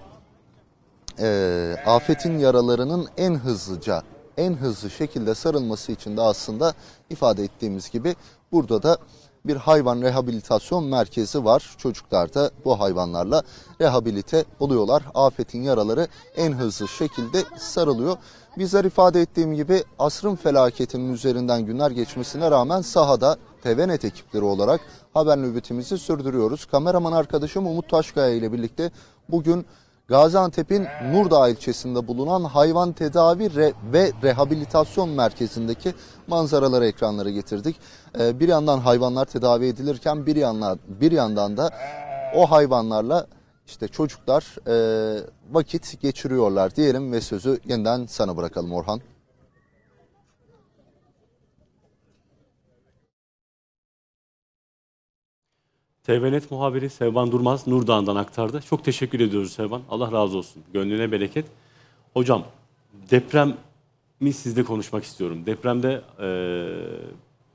e, afetin yaralarının en hızlıca, en hızlı şekilde sarılması için de aslında ifade ettiğimiz gibi burada da bir hayvan rehabilitasyon merkezi var. Çocuklar da bu hayvanlarla rehabilite oluyorlar. Afetin yaraları en hızlı şekilde sarılıyor. Bizler ifade ettiğim gibi asrın felaketinin üzerinden günler geçmesine rağmen sahada TVNet ekipleri olarak haber nöbetimizi sürdürüyoruz. Kameraman arkadaşım Umut Taşkaya ile birlikte bugün Gaziantep'in Nurdağ ilçesinde bulunan hayvan tedavi ve rehabilitasyon merkezindeki manzaraları ekranlara getirdik. Ee, bir yandan hayvanlar tedavi edilirken bir yandan bir yandan da o hayvanlarla işte çocuklar e, vakit geçiriyorlar diyelim ve sözü yeniden sana bırakalım Orhan. TVNet muhabiri Sevban Durmaz Nurdağ'dan aktardı. Çok teşekkür ediyoruz Sevban. Allah razı olsun. Gönlüne bereket. Hocam depremi sizle konuşmak istiyorum. Depremde eee,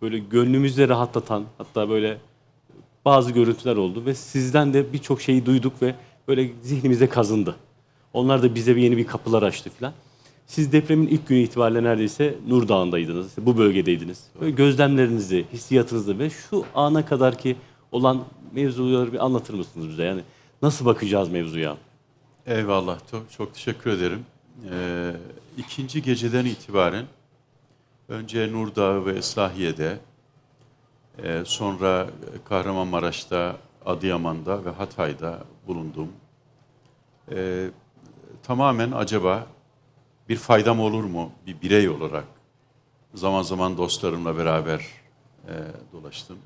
böyle gönlümüzde rahatlatan hatta böyle bazı görüntüler oldu ve sizden de birçok şeyi duyduk ve böyle zihnimize kazındı. Onlar da bize bir yeni bir kapılar açtı filan. Siz depremin ilk günü itibariyle neredeyse Nur Dağı'ndaydınız, bu bölgedeydiniz. Böyle gözlemlerinizi, hissiyatınızı ve şu ana kadar ki olan mevzuları bir anlatır mısınız bize? Yani nasıl bakacağız mevzuya? Eyvallah. Çok, çok teşekkür ederim. Ee, ikinci geceden itibaren önce Nurdağ ve Eslahiye'de, e, sonra Kahramanmaraş'ta, Adıyaman'da ve Hatay'da bulundum. Ee, tamamen acaba bir faydam olur mu bir birey olarak? Zaman zaman dostlarımla beraber e, dolaştım.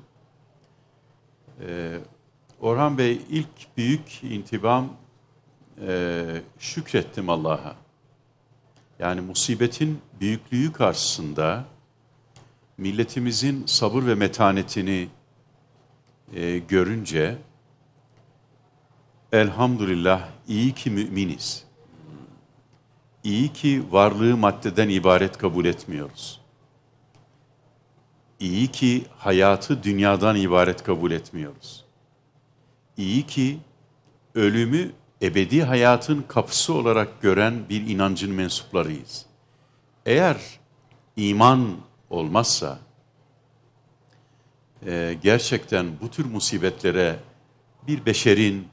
Ee, Orhan Bey ilk büyük intibam e, şükrettim Allah'a. Yani musibetin büyüklüğü karşısında milletimizin sabır ve metanetini e, görünce elhamdülillah iyi ki müminiz. İyi ki varlığı maddeden ibaret kabul etmiyoruz. İyi ki hayatı dünyadan ibaret kabul etmiyoruz. İyi ki ölümü ebedi hayatın kapısı olarak gören bir inancın mensuplarıyız. Eğer iman olmazsa e, gerçekten bu tür musibetlere bir beşerin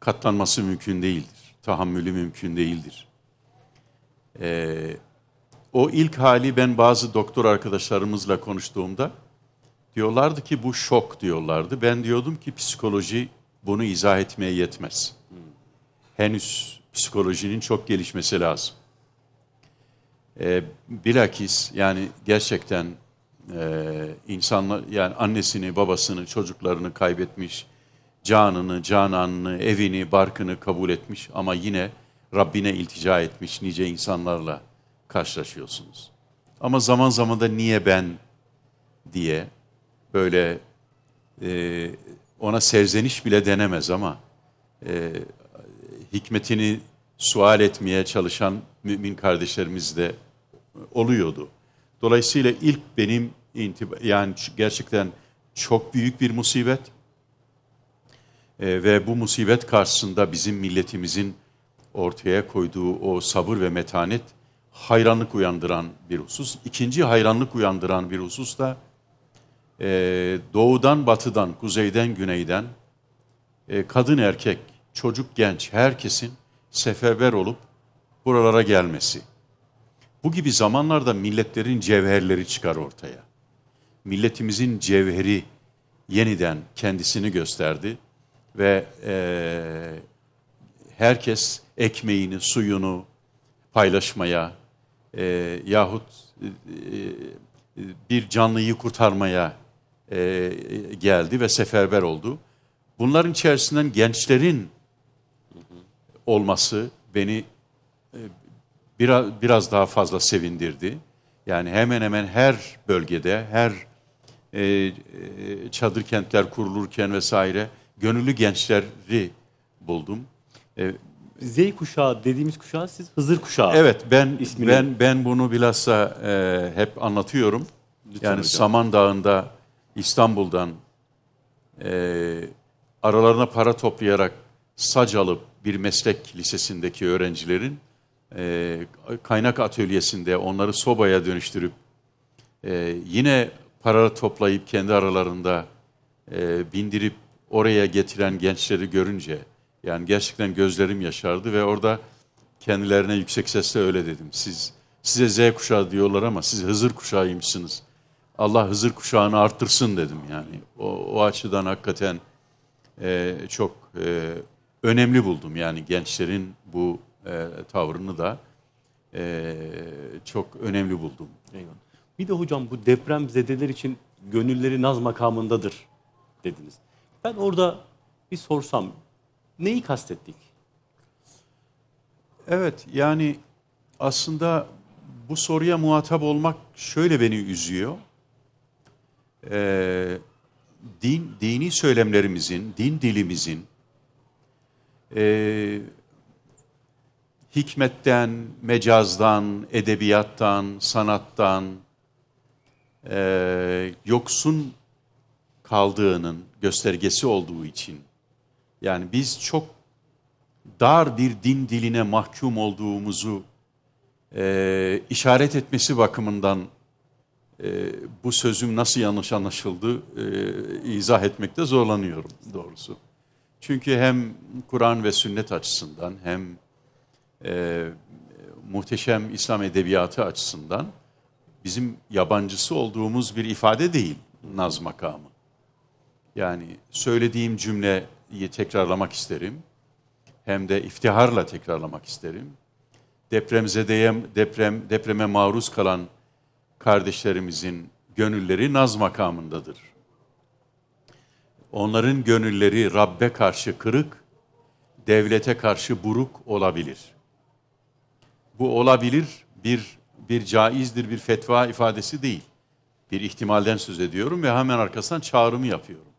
katlanması mümkün değildir. Tahammülü mümkün değildir. O ilk hali ben bazı doktor arkadaşlarımızla konuştuğumda Diyorlardı ki bu şok diyorlardı. Ben diyordum ki psikoloji bunu izah etmeye yetmez. Henüz psikolojinin çok gelişmesi lazım. E, bilakis yani gerçekten e, insanlar yani annesini, babasını, çocuklarını kaybetmiş, canını, cananını, evini, barkını kabul etmiş ama yine Rabbine iltica etmiş nice insanlarla karşılaşıyorsunuz. Ama zaman zaman da niye ben diye böyle e, ona serzeniş bile denemez ama e, hikmetini sual etmeye çalışan mümin kardeşlerimiz de oluyordu. Dolayısıyla ilk benim yani gerçekten çok büyük bir musibet E, ve bu musibet karşısında bizim milletimizin ortaya koyduğu o sabır ve metanet hayranlık uyandıran bir husus. İkinci hayranlık uyandıran bir husus da e, doğudan batıdan, kuzeyden güneyden e, kadın erkek, çocuk genç herkesin seferber olup buralara gelmesi. Bu gibi zamanlarda milletlerin cevherleri çıkar ortaya. Milletimizin cevheri yeniden kendisini gösterdi ve e, herkes ekmeğini, suyunu paylaşmaya e, yahut e, e, bir canlıyı kurtarmaya e, geldi ve seferber oldu. Bunların içerisinden gençlerin olması beni e, biraz, biraz daha fazla sevindirdi. Yani hemen hemen her bölgede, her e, e, çadır kentler kurulurken vesaire gönüllü gençleri buldum. E, Z kuşağı dediğimiz kuşağı siz Hızır kuşağı. Evet ben İsmini- ben ben bunu bilhassa e, hep anlatıyorum. Lütfen yani hocam. Saman Dağı'nda İstanbul'dan e, aralarına para toplayarak sac alıp bir meslek lisesindeki öğrencilerin e, kaynak atölyesinde onları sobaya dönüştürüp e, yine para toplayıp kendi aralarında e, bindirip oraya getiren gençleri görünce yani gerçekten gözlerim yaşardı ve orada kendilerine yüksek sesle öyle dedim. Siz size Z kuşağı diyorlar ama siz Hızır kuşağıymışsınız. Allah Hızır kuşağını arttırsın dedim yani. O, o açıdan hakikaten e, çok e, önemli buldum yani gençlerin bu e, tavrını da e, çok önemli buldum. Eyvallah. Bir de hocam bu deprem zedeler için gönülleri naz makamındadır dediniz. Ben orada bir sorsam neyi kastettik? Evet yani aslında bu soruya muhatap olmak şöyle beni üzüyor. Ee, din dini söylemlerimizin, din dilimizin e, hikmetten, mecazdan, edebiyattan, sanattan e, yoksun kaldığının göstergesi olduğu için yani biz çok dar bir din diline mahkum olduğumuzu e, işaret etmesi bakımından e, bu sözüm nasıl yanlış anlaşıldı e, izah etmekte zorlanıyorum doğrusu. Çünkü hem Kur'an ve sünnet açısından hem e, muhteşem İslam edebiyatı açısından bizim yabancısı olduğumuz bir ifade değil naz makamı. Yani söylediğim cümleyi tekrarlamak isterim. Hem de iftiharla tekrarlamak isterim. Depremzedeye, deprem, depreme maruz kalan kardeşlerimizin gönülleri naz makamındadır. Onların gönülleri Rabbe karşı kırık, devlete karşı buruk olabilir. Bu olabilir bir bir caizdir bir fetva ifadesi değil. Bir ihtimalden söz ediyorum ve hemen arkasından çağrımı yapıyorum.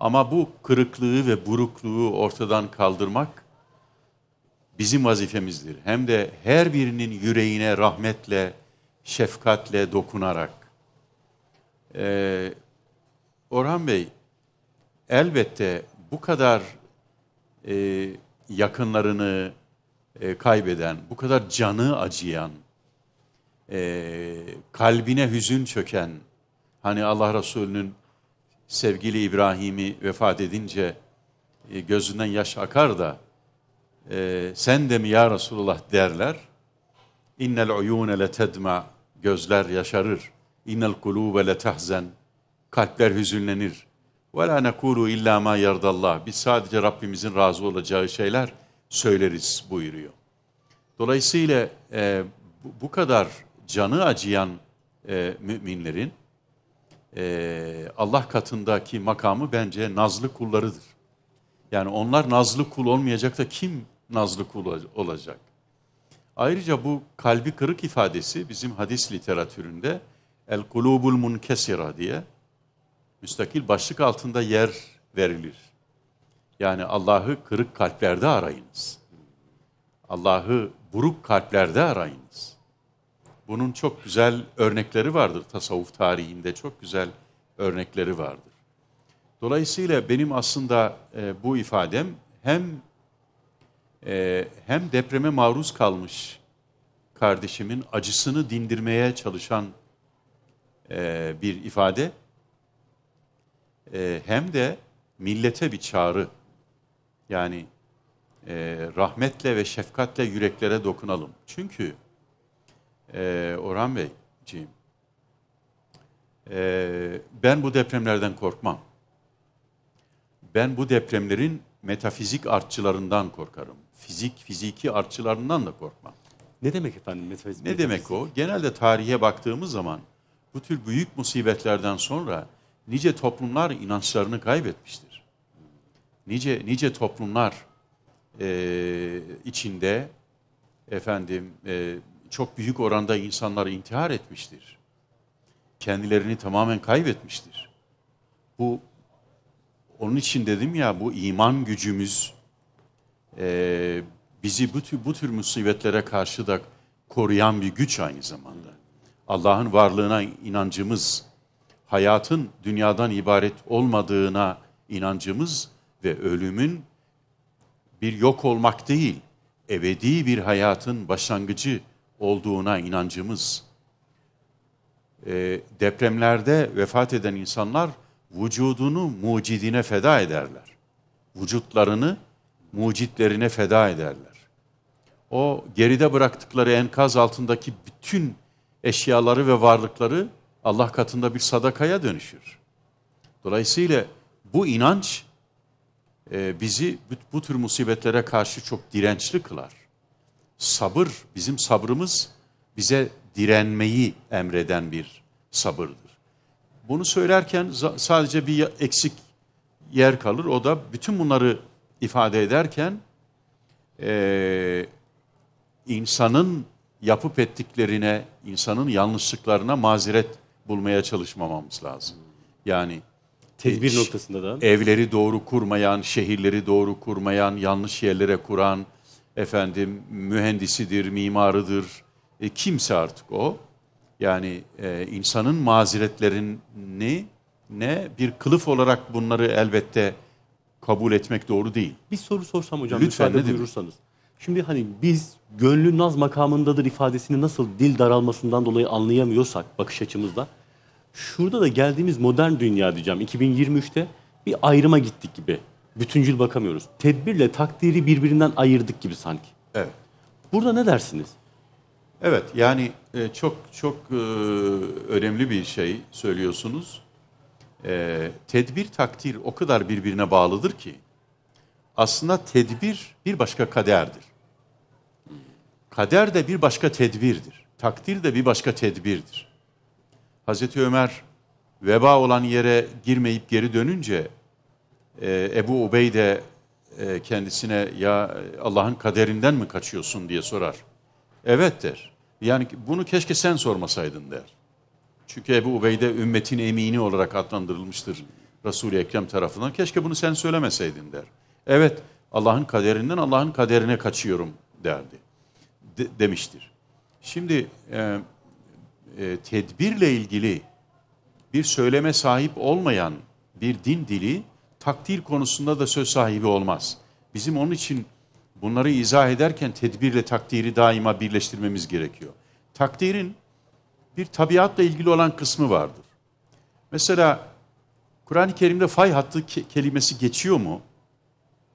Ama bu kırıklığı ve burukluğu ortadan kaldırmak bizim vazifemizdir. Hem de her birinin yüreğine rahmetle, şefkatle dokunarak. Ee, Orhan Bey, elbette bu kadar e, yakınlarını e, kaybeden, bu kadar canı acıyan, e, kalbine hüzün çöken, hani Allah Resulü'nün sevgili İbrahim'i vefat edince e, gözünden yaş akar da e, sen de mi ya Resulullah derler. İnnel uyune le tedma gözler yaşarır. İnnel kulube le tahzen kalpler hüzünlenir. Ve la nekulu illa ma yardallah. Biz sadece Rabbimizin razı olacağı şeyler söyleriz buyuruyor. Dolayısıyla e, bu, kadar canı acıyan müminlerin e, Allah katındaki makamı bence nazlı kullarıdır. Yani onlar nazlı kul olmayacak da kim nazlı kul ol- olacak? Ayrıca bu kalbi kırık ifadesi bizim hadis literatüründe el kulubul munkesira diye müstakil başlık altında yer verilir. Yani Allah'ı kırık kalplerde arayınız. Allah'ı buruk kalplerde arayınız. Bunun çok güzel örnekleri vardır tasavvuf tarihinde çok güzel örnekleri vardır. Dolayısıyla benim aslında e, bu ifadem hem e, hem depreme maruz kalmış kardeşimin acısını dindirmeye çalışan e, bir ifade e, hem de millete bir çağrı. Yani e, rahmetle ve şefkatle yüreklere dokunalım. Çünkü e, Orhan Beyciğim, e, ben bu depremlerden korkmam. Ben bu depremlerin metafizik artçılarından korkarım. Fizik, fiziki artçılarından da korkmam. Ne demek efendim metafizik? Ne demek o? Genelde tarihe baktığımız zaman bu tür büyük musibetlerden sonra nice toplumlar inançlarını kaybetmiştir. Nice nice toplumlar e, içinde efendim e, çok büyük oranda insanlar intihar etmiştir. Kendilerini tamamen kaybetmiştir. Bu onun için dedim ya bu iman gücümüz e, bizi bu tür, bu tür musibetlere karşı da koruyan bir güç aynı zamanda. Allah'ın varlığına inancımız, hayatın dünyadan ibaret olmadığına inancımız ve ölümün bir yok olmak değil, ebedi bir hayatın başlangıcı olduğuna inancımız. E, depremlerde vefat eden insanlar vücudunu mucidine feda ederler. Vücutlarını mucitlerine feda ederler. O geride bıraktıkları enkaz altındaki bütün eşyaları ve varlıkları Allah katında bir sadakaya dönüşür. Dolayısıyla bu inanç e, bizi bu, tür musibetlere karşı çok dirençli kılar. Sabır, bizim sabrımız bize direnmeyi emreden bir sabırdır. Bunu söylerken sadece bir eksik yer kalır. O da bütün bunları ifade ederken eee, insanın yapıp ettiklerine, insanın yanlışlıklarına mazeret bulmaya çalışmamamız lazım. Yani Tedbir e, noktasında da. evleri doğru kurmayan, şehirleri doğru kurmayan, yanlış yerlere kuran, efendim mühendisidir, mimarıdır, e, kimse artık o. Yani e, insanın mazeretlerini ne bir kılıf olarak bunları elbette kabul etmek doğru değil. Bir soru sorsam hocam Lütfen, müsaade buyurursanız. Şimdi hani biz gönlü naz makamındadır ifadesini nasıl dil daralmasından dolayı anlayamıyorsak bakış açımızda şurada da geldiğimiz modern dünya diyeceğim 2023'te bir ayrıma gittik gibi. Bütüncül bakamıyoruz. Tedbirle takdiri birbirinden ayırdık gibi sanki. Evet. Burada ne dersiniz? Evet yani e, çok çok e, önemli bir şey söylüyorsunuz. E, tedbir takdir o kadar birbirine bağlıdır ki aslında tedbir bir başka kaderdir. Kader de bir başka tedbirdir. Takdir de bir başka tedbirdir. Hazreti Ömer veba olan yere girmeyip geri dönünce e, Ebu Ubeyde e, kendisine ya Allah'ın kaderinden mi kaçıyorsun diye sorar. Evet der. Yani bunu keşke sen sormasaydın der. Çünkü Ebu Ubeyde ümmetin emini olarak adlandırılmıştır Resul-i Ekrem tarafından. Keşke bunu sen söylemeseydin der. Evet Allah'ın kaderinden Allah'ın kaderine kaçıyorum derdi. De- demiştir. Şimdi e, e, tedbirle ilgili bir söyleme sahip olmayan bir din dili takdir konusunda da söz sahibi olmaz. Bizim onun için bunları izah ederken tedbirle takdiri daima birleştirmemiz gerekiyor. Takdirin bir tabiatla ilgili olan kısmı vardır. Mesela Kur'an-ı Kerim'de fay hattı ke- kelimesi geçiyor mu?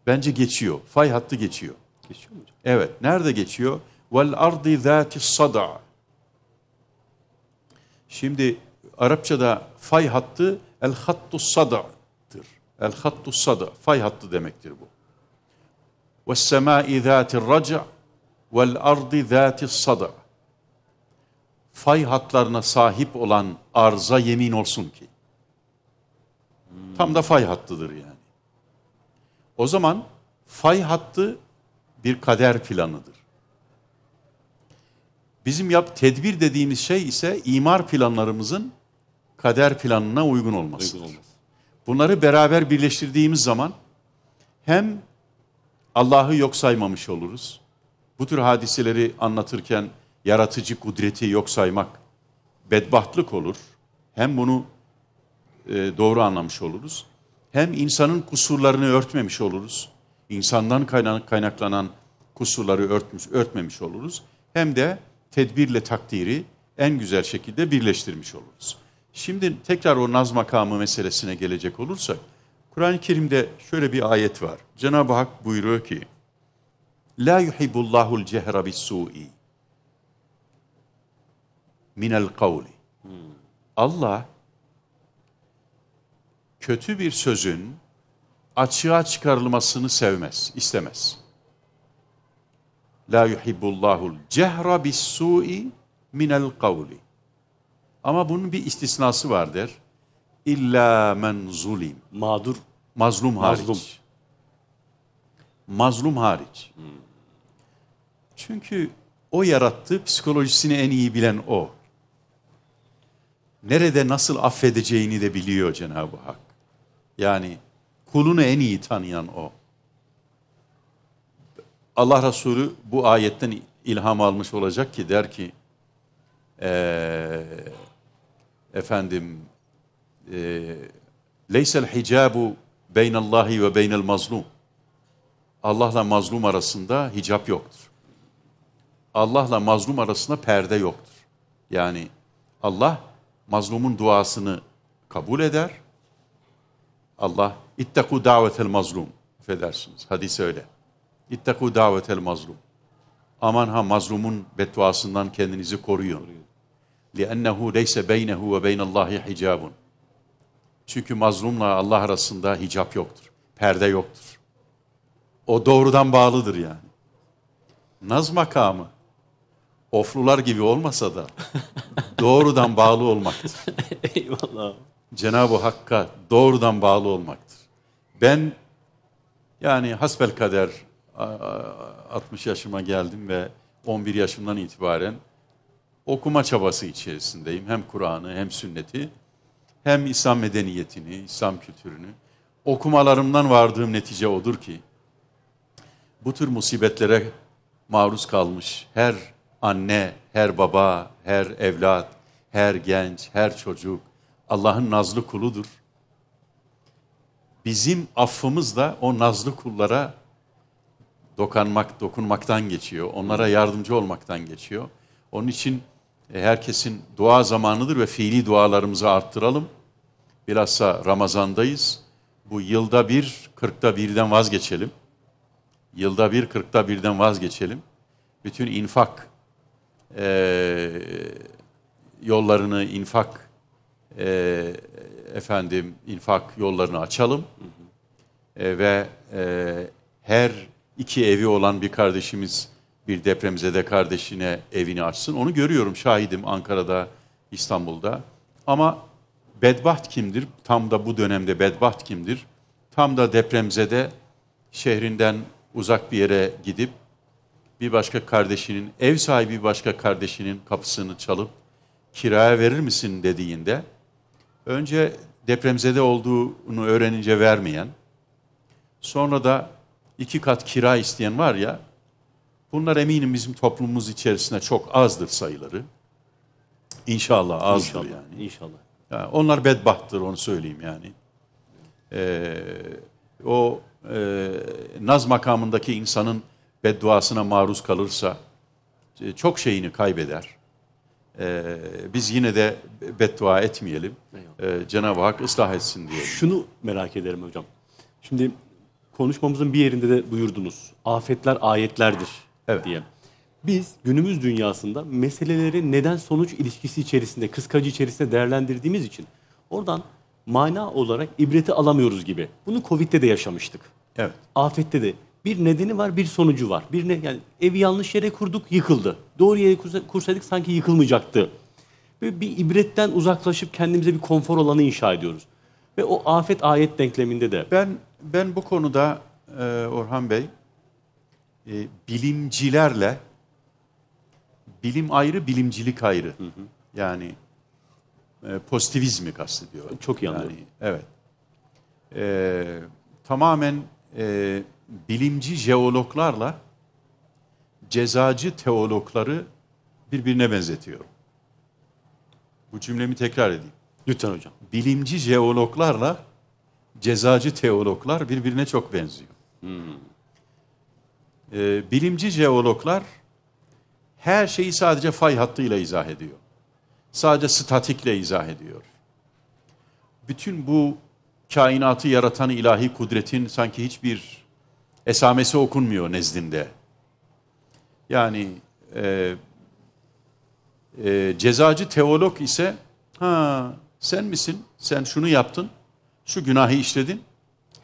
Bence geçiyor. Fay hattı geçiyor. Geçiyor mu? Evet. Nerede geçiyor? Vel ardi zati sada. Şimdi Arapçada fay hattı el hattu sada'dır. El hattu sada fay hattı demektir bu. Ve semai zâtir raca vel ardi zâtis sada. Fay hatlarına sahip olan arza yemin olsun ki. Tam da fay hattıdır yani. O zaman fay hattı bir kader planıdır. Bizim yap tedbir dediğimiz şey ise imar planlarımızın kader planına uygun olmasıdır. Uygun olmaz. Bunları beraber birleştirdiğimiz zaman hem Allah'ı yok saymamış oluruz. Bu tür hadiseleri anlatırken yaratıcı kudreti yok saymak bedbahtlık olur. Hem bunu e, doğru anlamış oluruz. Hem insanın kusurlarını örtmemiş oluruz. İnsandan kaynak- kaynaklanan kusurları örtmüş, örtmemiş oluruz. Hem de tedbirle takdiri en güzel şekilde birleştirmiş oluruz. Şimdi tekrar o naz makamı meselesine gelecek olursak, Kur'an-ı Kerim'de şöyle bir ayet var. Cenab-ı Hak buyuruyor ki, La yuhibbullahul cehra bis-su'i minel kavli. Allah kötü bir sözün açığa çıkarılmasını sevmez, istemez. La yuhibbullahul cehra bis-su'i minel kavli. Ama bunun bir istisnası vardır. İlla men zulim. Mağdur Mazlum hariç. Mazlum. Mazlum hariç. Çünkü o yarattığı psikolojisini en iyi bilen o. Nerede nasıl affedeceğini de biliyor Cenab-ı Hak. Yani kulunu en iyi tanıyan o. Allah Resulü bu ayetten ilham almış olacak ki der ki eee, efendim eee leysel hicabu beynallahi ve beynel mazlum. Allah'la mazlum arasında hicap yoktur. Allah'la mazlum arasında perde yoktur. Yani Allah mazlumun duasını kabul eder. Allah ittaku davetel mazlum. Affedersiniz. Hadis öyle. İttaku davetel mazlum. Aman ha mazlumun bedduasından kendinizi koruyun. لِأَنَّهُ لَيْسَ بَيْنَهُ وَبَيْنَ اللّٰهِ حِجَابٌ Çünkü mazlumla Allah arasında hicap yoktur. Perde yoktur. O doğrudan bağlıdır yani. Naz makamı oflular gibi olmasa da doğrudan bağlı olmaktır. Eyvallah. Cenab-ı Hakk'a doğrudan bağlı olmaktır. Ben yani hasbel kader a- a- 60 yaşıma geldim ve 11 yaşımdan itibaren okuma çabası içerisindeyim. Hem Kur'an'ı hem sünneti hem İslam medeniyetini, İslam kültürünü. Okumalarımdan vardığım netice odur ki bu tür musibetlere maruz kalmış her anne, her baba, her evlat, her genç, her çocuk Allah'ın nazlı kuludur. Bizim affımız da o nazlı kullara dokanmak, dokunmaktan geçiyor. Onlara yardımcı olmaktan geçiyor. Onun için herkesin dua zamanıdır ve fiili dualarımızı arttıralım. Bilhassa Ramazan'dayız. Bu yılda bir, kırkta birden vazgeçelim. Yılda bir, kırkta birden vazgeçelim. Bütün infak e, yollarını, infak e, efendim infak yollarını açalım. E, ve e, her iki evi olan bir kardeşimiz bir depremzede kardeşine evini açsın. Onu görüyorum, şahidim Ankara'da, İstanbul'da. Ama bedbaht kimdir? Tam da bu dönemde bedbaht kimdir? Tam da depremzede şehrinden uzak bir yere gidip bir başka kardeşinin, ev sahibi bir başka kardeşinin kapısını çalıp kiraya verir misin dediğinde önce depremzede olduğunu öğrenince vermeyen, sonra da iki kat kira isteyen var ya, bunlar eminim bizim toplumumuz içerisinde çok azdır sayıları. İnşallah azdır İnşallah. yani. İnşallah. Yani onlar bedbahttır onu söyleyeyim yani. Ee, o e, naz makamındaki insanın bedduasına maruz kalırsa e, çok şeyini kaybeder. Ee, biz yine de beddua etmeyelim. Ee, Cenab-ı Hak ıslah etsin diye. Şunu merak ederim hocam. Şimdi konuşmamızın bir yerinde de buyurdunuz. Afetler ayetlerdir Evet. diye. Biz günümüz dünyasında meseleleri neden sonuç ilişkisi içerisinde, kıskacı içerisinde değerlendirdiğimiz için oradan mana olarak ibreti alamıyoruz gibi. Bunu Covid'de de yaşamıştık. Evet. Afette de bir nedeni var, bir sonucu var. Bir ne yani evi yanlış yere kurduk, yıkıldı. Doğru yere kursa- kursaydık sanki yıkılmayacaktı. Böyle bir ibretten uzaklaşıp kendimize bir konfor alanı inşa ediyoruz. Ve o afet ayet denkleminde de Ben ben bu konuda e, Orhan Bey e, bilimcilerle bilim ayrı, bilimcilik ayrı. Yani e, pozitivizmi kastediyorum. Çok iyi anlıyorum. Yani, evet. E, tamamen e, bilimci jeologlarla cezacı teologları birbirine benzetiyorum. Bu cümlemi tekrar edeyim lütfen hocam. bilimci jeologlarla cezacı teologlar birbirine çok benziyor. Ee, bilimci jeologlar her şeyi sadece fay hattıyla izah ediyor. Sadece statikle izah ediyor. Bütün bu kainatı yaratan ilahi kudretin sanki hiçbir esamesi okunmuyor nezdinde. Yani e, e, cezacı teolog ise ha sen misin? Sen şunu yaptın. Şu günahı işledin.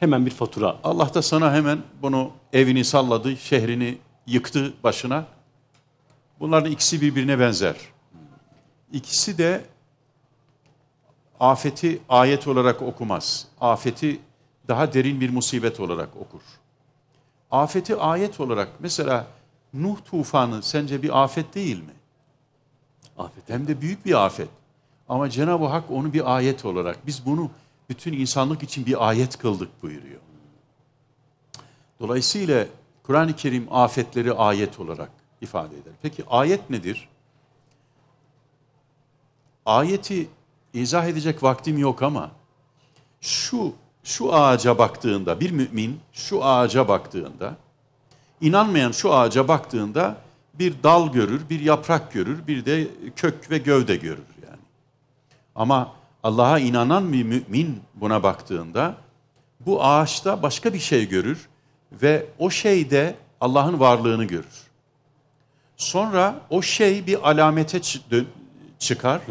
Hemen bir fatura. Allah da sana hemen bunu evini salladı, şehrini yıktı başına. Bunların ikisi birbirine benzer. İkisi de afeti ayet olarak okumaz. Afeti daha derin bir musibet olarak okur. Afeti ayet olarak mesela Nuh tufanı sence bir afet değil mi? Afet. Hem de büyük bir afet. Ama Cenab-ı Hak onu bir ayet olarak, biz bunu bütün insanlık için bir ayet kıldık buyuruyor. Dolayısıyla Kur'an-ı Kerim afetleri ayet olarak ifade eder. Peki ayet nedir? Ayeti izah edecek vaktim yok ama şu şu ağaca baktığında bir mümin şu ağaca baktığında inanmayan şu ağaca baktığında bir dal görür, bir yaprak görür, bir de kök ve gövde görür yani. Ama Allah'a inanan bir mümin buna baktığında bu ağaçta başka bir şey görür ve o şeyde Allah'ın varlığını görür. Sonra o şey bir alamete çı- dö- çıkar.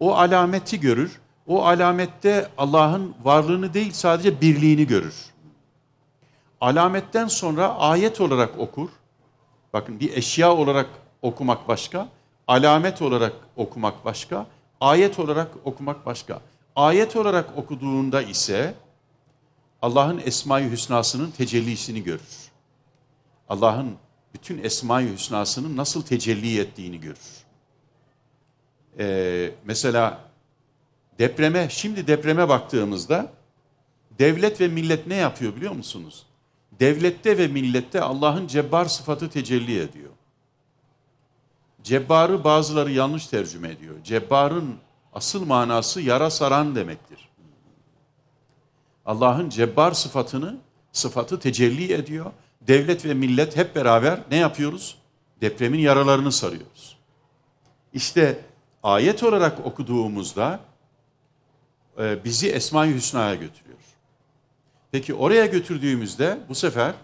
O alameti görür. O alamette Allah'ın varlığını değil sadece birliğini görür. Alametten sonra ayet olarak okur. Bakın bir eşya olarak okumak başka, alamet olarak okumak başka, ayet olarak okumak başka. Ayet olarak okuduğunda ise Allah'ın Esma-i Hüsna'sının tecellisini görür. Allah'ın bütün Esma-i Hüsna'sının nasıl tecelli ettiğini görür. Ee, mesela depreme, şimdi depreme baktığımızda devlet ve millet ne yapıyor biliyor musunuz? Devlette ve millette Allah'ın cebbar sıfatı tecelli ediyor. Cebbarı bazıları yanlış tercüme ediyor. Cebbarın asıl manası yara saran demektir. Allah'ın cebbar sıfatını, sıfatı tecelli ediyor. Devlet ve millet hep beraber ne yapıyoruz? Depremin yaralarını sarıyoruz. İşte ayet olarak okuduğumuzda e, bizi Esma-i Hüsna'ya götürüyor. Peki oraya götürdüğümüzde bu sefer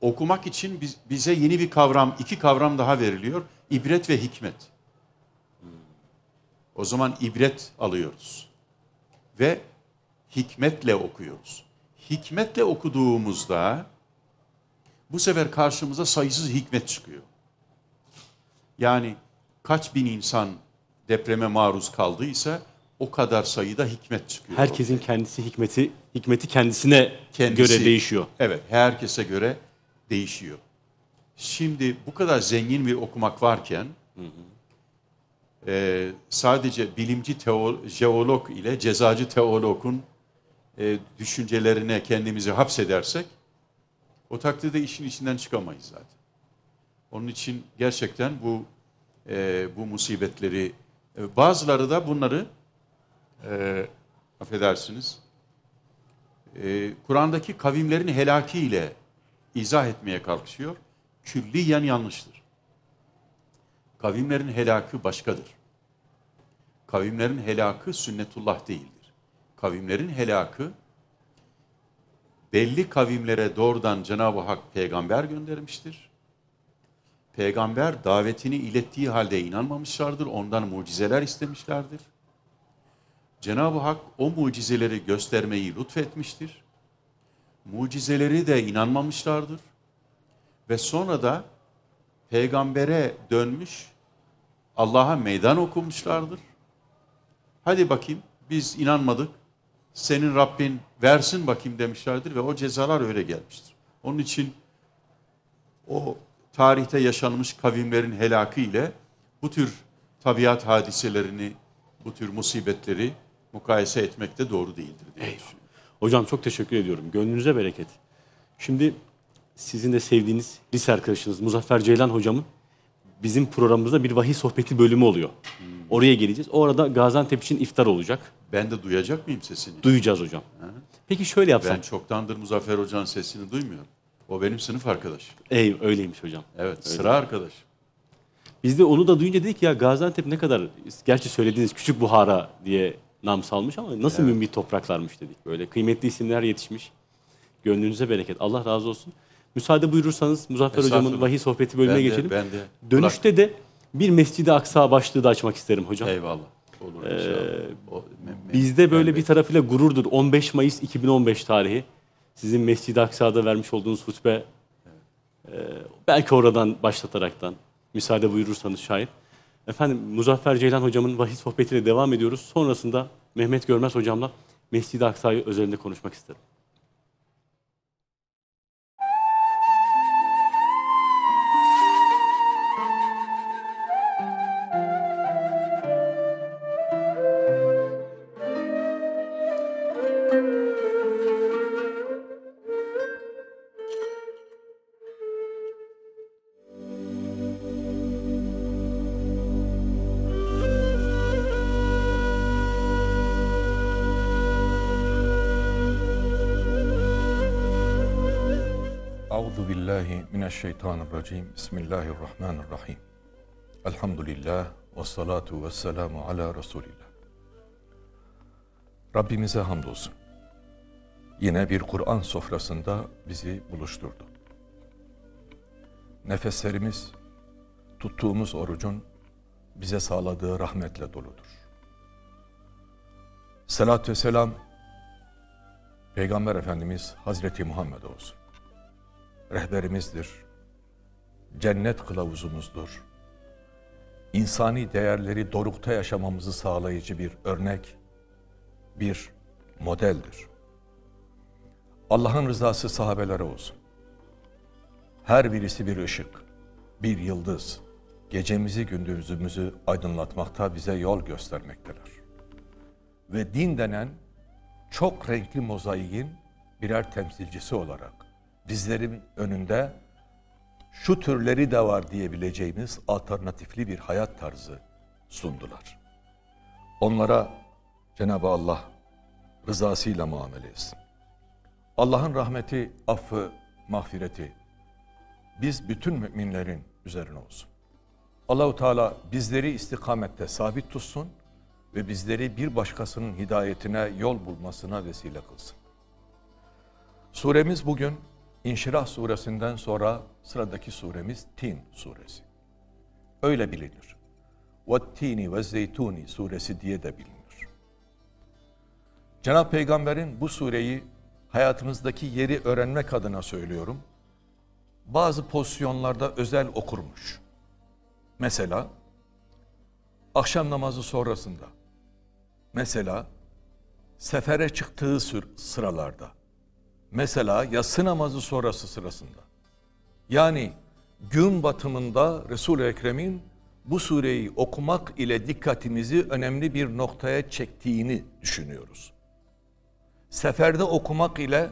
okumak için biz- bize yeni bir kavram, iki kavram daha veriliyor. İbret ve hikmet. O zaman ibret alıyoruz. Ve hikmetle okuyoruz. Hikmetle okuduğumuzda bu sefer karşımıza sayısız hikmet çıkıyor. Yani kaç bin insan depreme maruz kaldıysa o kadar sayıda hikmet çıkıyor. Herkesin kendisi hikmeti hikmeti kendisine Kendisi- göre değişiyor. Evet, herkese göre değişiyor. Şimdi bu kadar zengin bir okumak varken e, sadece bilimci teol, jeolog ile cezacı teologun e, düşüncelerine kendimizi hapsedersek o takdirde işin içinden çıkamayız zaten. Onun için gerçekten bu e, bu musibetleri e, bazıları da bunları e, affedersiniz e, Kur'an'daki kavimlerin helakiyle izah etmeye kalkışıyor. Külliyen yanlıştır. Kavimlerin helakı başkadır. Kavimlerin helakı sünnetullah değildir. Kavimlerin helakı belli kavimlere doğrudan Cenab-ı Hak peygamber göndermiştir. peygamber davetini ilettiği halde inanmamışlardır. Ondan mucizeler istemişlerdir. Cenab-ı Hak o mucizeleri göstermeyi lütfetmiştir. Mucizeleri de inanmamışlardır. Ve sonra da peygambere dönmüş, Allah'a meydan okumuşlardır. Hadi bakayım biz inanmadık. Senin Rabbin versin bakayım demişlerdir ve o cezalar öyle gelmiştir. Onun için o tarihte yaşanmış kavimlerin helakı ile bu tür tabiat hadiselerini, bu tür musibetleri mukayese etmek de doğru değildir diye düşünüyorum. Hocam çok teşekkür ediyorum. Gönlünüze bereket. Şimdi sizin de sevdiğiniz lise arkadaşınız Muzaffer Ceylan hocamın bizim programımızda bir vahiy sohbeti bölümü oluyor. Oraya geleceğiz. Orada Gaziantep için iftar olacak. Ben de duyacak mıyım sesini? Duyacağız hocam. Peki şöyle yapsam. Ben çoktandır Muzaffer Hoca'nın sesini duymuyorum. O benim sınıf arkadaşım. Ey öyleymiş hocam. Evet, sıra arkadaşım. Biz de onu da duyunca dedik ya Gaziantep ne kadar gerçi söylediğiniz küçük Buhara diye nam salmış ama nasıl mümbit topraklarmış dedik. Böyle kıymetli isimler yetişmiş. Gönlünüze bereket. Allah razı olsun. Müsaade buyurursanız Muzaffer hocamın vahiy sohbeti bölümüne Ben de- geçelim. ben de. Dönüşte de bir Mescid-i Aksa başlığı da açmak isterim hocam. Eyvallah. Olur. O- me- Bizde böyle bir tarafıyla gururdur. 15 Mayıs 2015 tarihi. Sizin Mescid-i Aksa'da vermiş olduğunuz hutbe e, belki oradan başlataraktan müsaade buyurursanız şayet. Efendim Muzaffer Ceylan hocamın vahiy sohbetiyle devam ediyoruz. Sonrasında Mehmet Görmez hocamla Mescid-i Aksa'yı özelinde konuşmak isterim. Mineşşeytanirracim. Bismillahirrahmanirrahim. Elhamdülillah ve salatu ve selamu ala Resulillah. Rabbimize hamdolsun. Yine bir Kur'an sofrasında bizi buluşturdu. Nefeslerimiz tuttuğumuz orucun bize sağladığı rahmetle doludur. Salat ve selam Peygamber Efendimiz Hazreti Muhammed olsun rehberimizdir. Cennet kılavuzumuzdur. İnsani değerleri dorukta yaşamamızı sağlayıcı bir örnek, bir modeldir. Allah'ın rızası sahabelere olsun. Her birisi bir ışık, bir yıldız, gecemizi gündüzümüzü aydınlatmakta bize yol göstermektedir. Ve din denen çok renkli mozaiğin birer temsilcisi olarak bizlerin önünde şu türleri de var diyebileceğimiz alternatifli bir hayat tarzı sundular. Onlara Cenab-ı Allah rızasıyla muamele etsin. Allah'ın rahmeti, affı, mağfireti biz bütün müminlerin üzerine olsun. Allahu Teala bizleri istikamette sabit tutsun ve bizleri bir başkasının hidayetine yol bulmasına vesile kılsın. Suremiz bugün İnşirah suresinden sonra sıradaki suremiz Tin suresi. Öyle bilinir. Vettini ve zeytuni suresi diye de bilinir. Cenab-ı Peygamber'in bu sureyi hayatımızdaki yeri öğrenmek adına söylüyorum. Bazı pozisyonlarda özel okurmuş. Mesela akşam namazı sonrasında. Mesela sefere çıktığı sıralarda. Mesela yatsı namazı sonrası sırasında. Yani gün batımında Resul-i Ekrem'in bu sureyi okumak ile dikkatimizi önemli bir noktaya çektiğini düşünüyoruz. Seferde okumak ile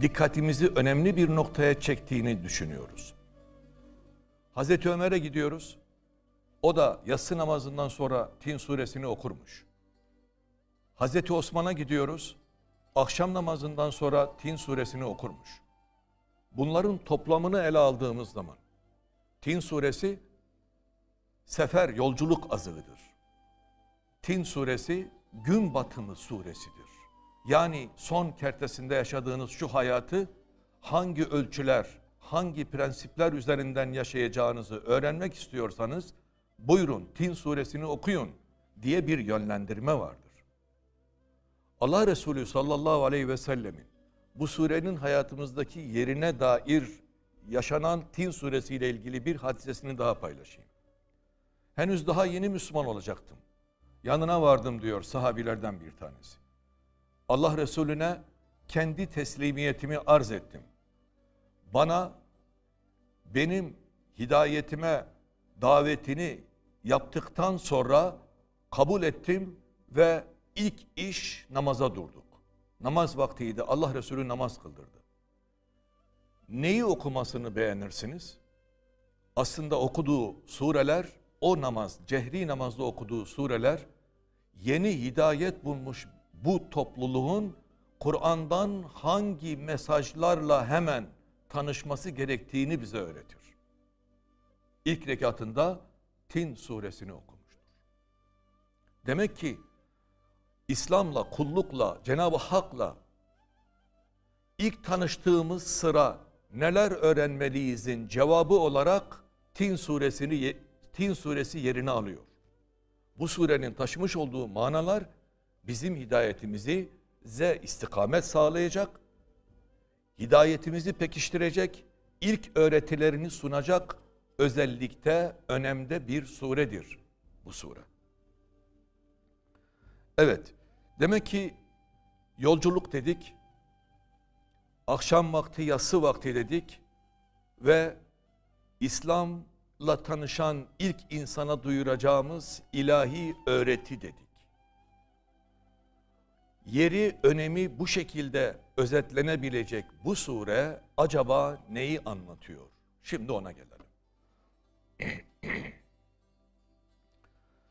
dikkatimizi önemli bir noktaya çektiğini düşünüyoruz. Hazreti Ömer'e gidiyoruz. O da yatsı namazından sonra Tin suresini okurmuş. Hazreti Osman'a gidiyoruz akşam namazından sonra Tin suresini okurmuş. Bunların toplamını ele aldığımız zaman Tin suresi sefer yolculuk azığıdır. Tin suresi gün batımı suresidir. Yani son kertesinde yaşadığınız şu hayatı hangi ölçüler, hangi prensipler üzerinden yaşayacağınızı öğrenmek istiyorsanız buyurun Tin suresini okuyun diye bir yönlendirme vardır. Allah Resulü sallallahu aleyhi ve sellemin bu surenin hayatımızdaki yerine dair yaşanan Tin suresiyle ilgili bir hadisesini daha paylaşayım. Henüz daha yeni Müslüman olacaktım. Yanına vardım diyor sahabilerden bir tanesi. Allah Resulüne kendi teslimiyetimi arz ettim. Bana benim hidayetime davetini yaptıktan sonra kabul ettim ve ilk iş namaza durduk. Namaz vaktiydi. Allah Resulü namaz kıldırdı. Neyi okumasını beğenirsiniz? Aslında okuduğu sureler, o namaz, cehri namazda okuduğu sureler, yeni hidayet bulmuş bu topluluğun Kur'an'dan hangi mesajlarla hemen tanışması gerektiğini bize öğretir. İlk rekatında Tin suresini okumuştur. Demek ki İslam'la, kullukla, Cenab-ı Hak'la ilk tanıştığımız sıra neler öğrenmeliyizin cevabı olarak Tin suresini Tin suresi yerini alıyor. Bu surenin taşımış olduğu manalar bizim hidayetimizi ze istikamet sağlayacak, hidayetimizi pekiştirecek, ilk öğretilerini sunacak özellikte önemde bir suredir bu sure. Evet, demek ki yolculuk dedik, akşam vakti, yatsı vakti dedik ve İslam'la tanışan ilk insana duyuracağımız ilahi öğreti dedik. Yeri, önemi bu şekilde özetlenebilecek bu sure acaba neyi anlatıyor? Şimdi ona gelelim.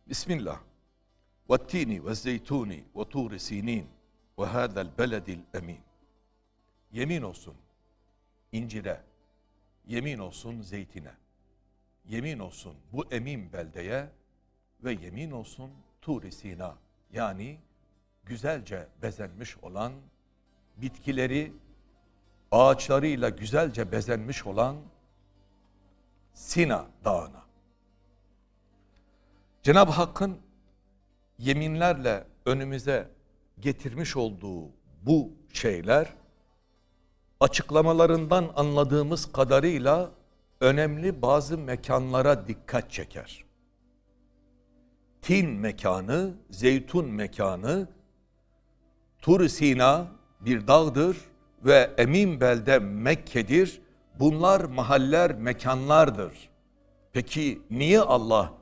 Bismillah. وَالتِّينِ وَالزَّيْتُونِ وَطُورِ سِينِينَ وَهَذَا الْبَلَدِ الْاَمِينَ Yemin olsun incire, yemin olsun zeytine, yemin olsun bu emin beldeye ve yemin olsun Tur-i Sina yani güzelce bezenmiş olan bitkileri ağaçlarıyla güzelce bezenmiş olan Sina Dağı'na. Cenab-ı Hakk'ın yeminlerle önümüze getirmiş olduğu bu şeyler açıklamalarından anladığımız kadarıyla önemli bazı mekanlara dikkat çeker. Tin mekanı, zeytun mekanı, Tur Sina bir dağdır ve Emin belde Mekke'dir. Bunlar mahaller, mekanlardır. Peki niye Allah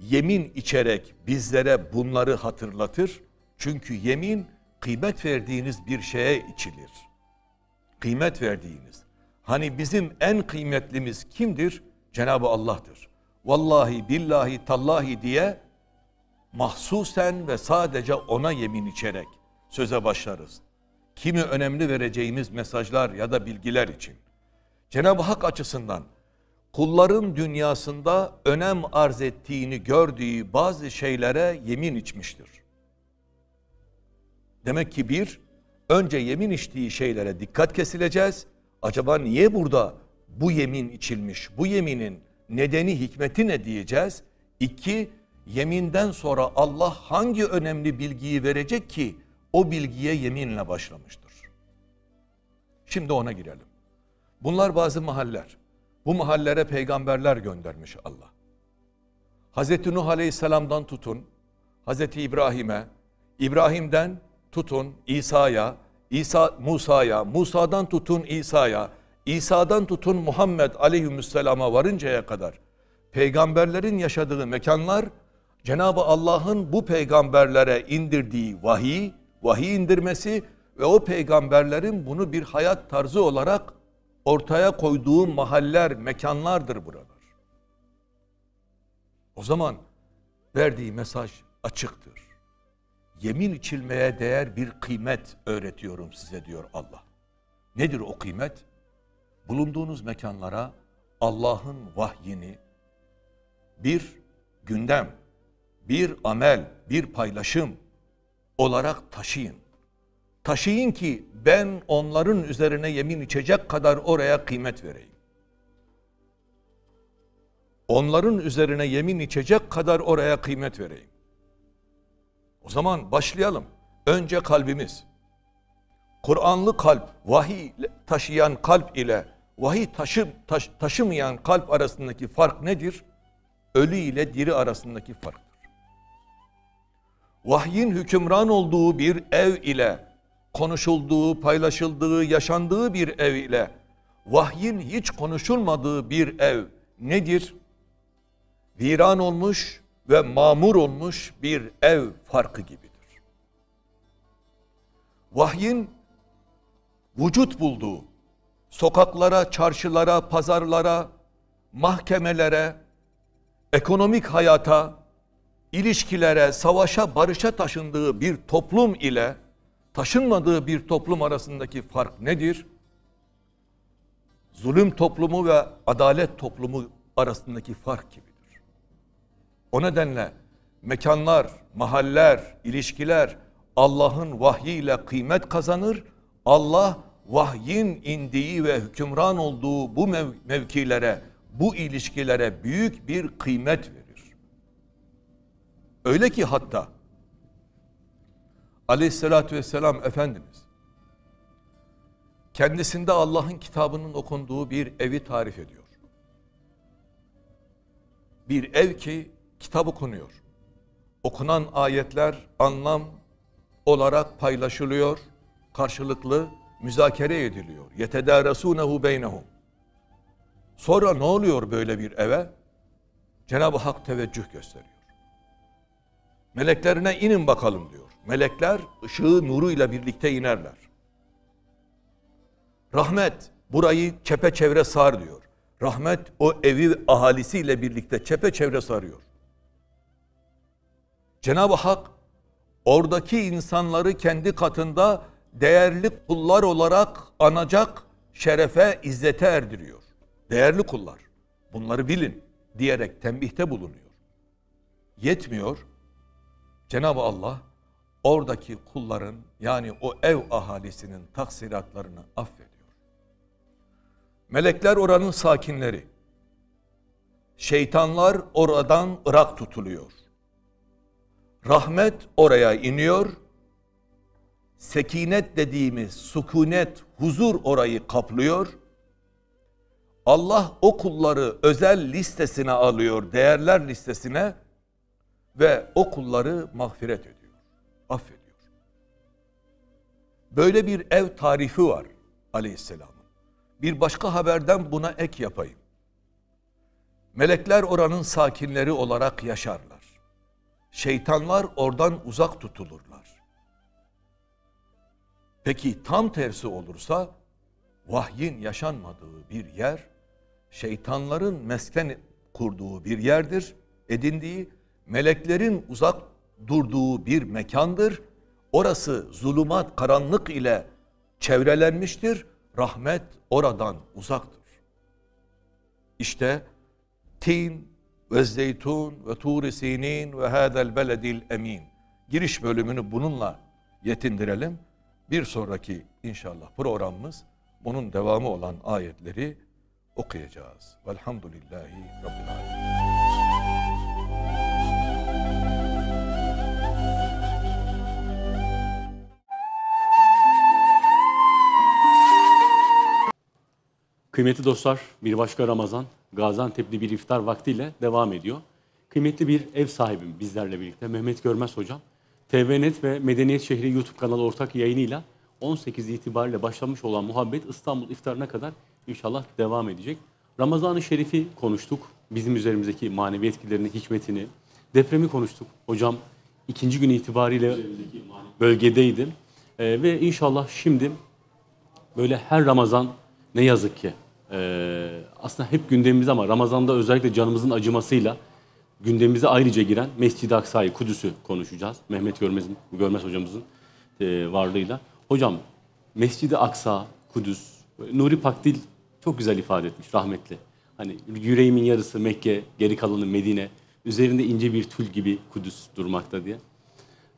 yemin içerek bizlere bunları hatırlatır? Çünkü yemin kıymet verdiğiniz bir şeye içilir. Kıymet verdiğiniz. Hani bizim en kıymetlimiz kimdir? Cenab-ı Allah'tır. Vallahi billahi tallahi diye mahsusen ve sadece ona yemin içerek söze başlarız. Kimi önemli vereceğimiz mesajlar ya da bilgiler için. Cenab-ı Hak açısından kulların dünyasında önem arz ettiğini gördüğü bazı şeylere yemin içmiştir. Demek ki bir, önce yemin içtiği şeylere dikkat kesileceğiz. Acaba niye burada bu yemin içilmiş? Bu yeminin nedeni, hikmeti ne diyeceğiz? İki, yeminden sonra Allah hangi önemli bilgiyi verecek ki o bilgiye yeminle başlamıştır. Şimdi ona girelim. Bunlar bazı mahaller. Bu mahallere peygamberler göndermiş Allah. Hazreti Nuh Aleyhisselam'dan tutun, Hazreti İbrahim'e, İbrahim'den tutun İsa'ya, İsa Musa'ya, Musa'dan tutun İsa'ya, İsa'dan tutun Muhammed Aleyhisselam'a varıncaya kadar peygamberlerin yaşadığı mekanlar Cenab-ı Allah'ın bu peygamberlere indirdiği vahiy, vahiy indirmesi ve o peygamberlerin bunu bir hayat tarzı olarak ortaya koyduğu mahaller, mekanlardır buralar. O zaman verdiği mesaj açıktır. Yemin içilmeye değer bir kıymet öğretiyorum size diyor Allah. Nedir o kıymet? Bulunduğunuz mekanlara Allah'ın vahyini bir gündem, bir amel, bir paylaşım olarak taşıyın. Taşıyın ki ben onların üzerine yemin içecek kadar oraya kıymet vereyim. Onların üzerine yemin içecek kadar oraya kıymet vereyim. O zaman başlayalım. Önce kalbimiz. Kur'anlı kalp, vahiy taşıyan kalp ile vahiy taşı, taş- taşımayan kalp arasındaki fark nedir? Ölü ile diri arasındaki farktır. Vahyin hükümran olduğu bir ev ile konuşulduğu, paylaşıldığı, yaşandığı bir ev ile vahyin hiç konuşulmadığı bir ev nedir? Viran olmuş ve mamur olmuş bir ev farkı gibidir. Vahyin vücut bulduğu, sokaklara, çarşılara, pazarlara, mahkemelere, ekonomik hayata, ilişkilere, savaşa, barışa taşındığı bir toplum ile taşınmadığı bir toplum arasındaki fark nedir? Zulüm toplumu ve adalet toplumu arasındaki fark gibidir. O nedenle mekanlar, mahaller, ilişkiler Allah'ın vahyiyle kıymet kazanır. Allah vahyin indiği ve hükümran olduğu bu mev- mevkilere, bu ilişkilere büyük bir kıymet verir. Öyle ki hatta Aleyhisselatü vesselam Efendimiz kendisinde Allah'ın kitabının okunduğu bir evi tarif ediyor. Bir ev ki kitap okunuyor. Okunan ayetler anlam olarak paylaşılıyor, karşılıklı müzakere ediliyor. Yetedâresûnehu beynehum. Sonra ne oluyor böyle bir eve? Cenab-ı Hak teveccüh gösteriyor. Meleklerine inin bakalım diyor. Melekler ışığı nuruyla birlikte inerler. Rahmet burayı çepeçevre sar diyor. Rahmet o evi ahalisiyle birlikte çepeçevre sarıyor. Cenab-ı Hak oradaki insanları kendi katında değerli kullar olarak anacak şerefe, izzete erdiriyor. Değerli kullar. Bunları bilin diyerek tembihte bulunuyor. Yetmiyor. Cenab-ı Allah oradaki kulların yani o ev ahalisinin taksiratlarını affediyor. Melekler oranın sakinleri. Şeytanlar oradan ırak tutuluyor. Rahmet oraya iniyor. Sekinet dediğimiz sukunet, huzur orayı kaplıyor. Allah o kulları özel listesine alıyor, değerler listesine ve o kulları mağfiret ediyor, affediyor. Böyle bir ev tarifi var aleyhisselamın. Bir başka haberden buna ek yapayım. Melekler oranın sakinleri olarak yaşarlar. Şeytanlar oradan uzak tutulurlar. Peki tam tersi olursa vahyin yaşanmadığı bir yer şeytanların mesken kurduğu bir yerdir. Edindiği meleklerin uzak durduğu bir mekandır. Orası zulümat, karanlık ile çevrelenmiştir. Rahmet oradan uzaktır. İşte tin ve zeytun ve tur sinin ve hadel beledil emin. Giriş bölümünü bununla yetindirelim. Bir sonraki inşallah programımız bunun devamı olan ayetleri okuyacağız. Velhamdülillahi Rabbil Alemin. Kıymetli dostlar, bir başka Ramazan Gaziantep'li bir iftar vaktiyle devam ediyor. Kıymetli bir ev sahibim bizlerle birlikte Mehmet Görmez hocam. TVNet ve Medeniyet Şehri YouTube kanalı ortak yayınıyla 18 itibariyle başlamış olan muhabbet İstanbul iftarına kadar inşallah devam edecek. Ramazan-ı Şerif'i konuştuk. Bizim üzerimizdeki manevi etkilerini, hikmetini. Depremi konuştuk. Hocam ikinci gün itibariyle bölgedeydi. Ee, ve inşallah şimdi böyle her Ramazan ne yazık ki e, aslında hep gündemimiz ama Ramazan'da özellikle canımızın acımasıyla gündemimize ayrıca giren Mescid-i Aksa'yı, Kudüs'ü konuşacağız. Mehmet Görmez, Görmez hocamızın e, varlığıyla. Hocam Mescid-i Aksa, Kudüs, Nuri Pakdil çok güzel ifade etmiş rahmetli. Hani yüreğimin yarısı Mekke, geri kalanı Medine, üzerinde ince bir tül gibi Kudüs durmakta diye.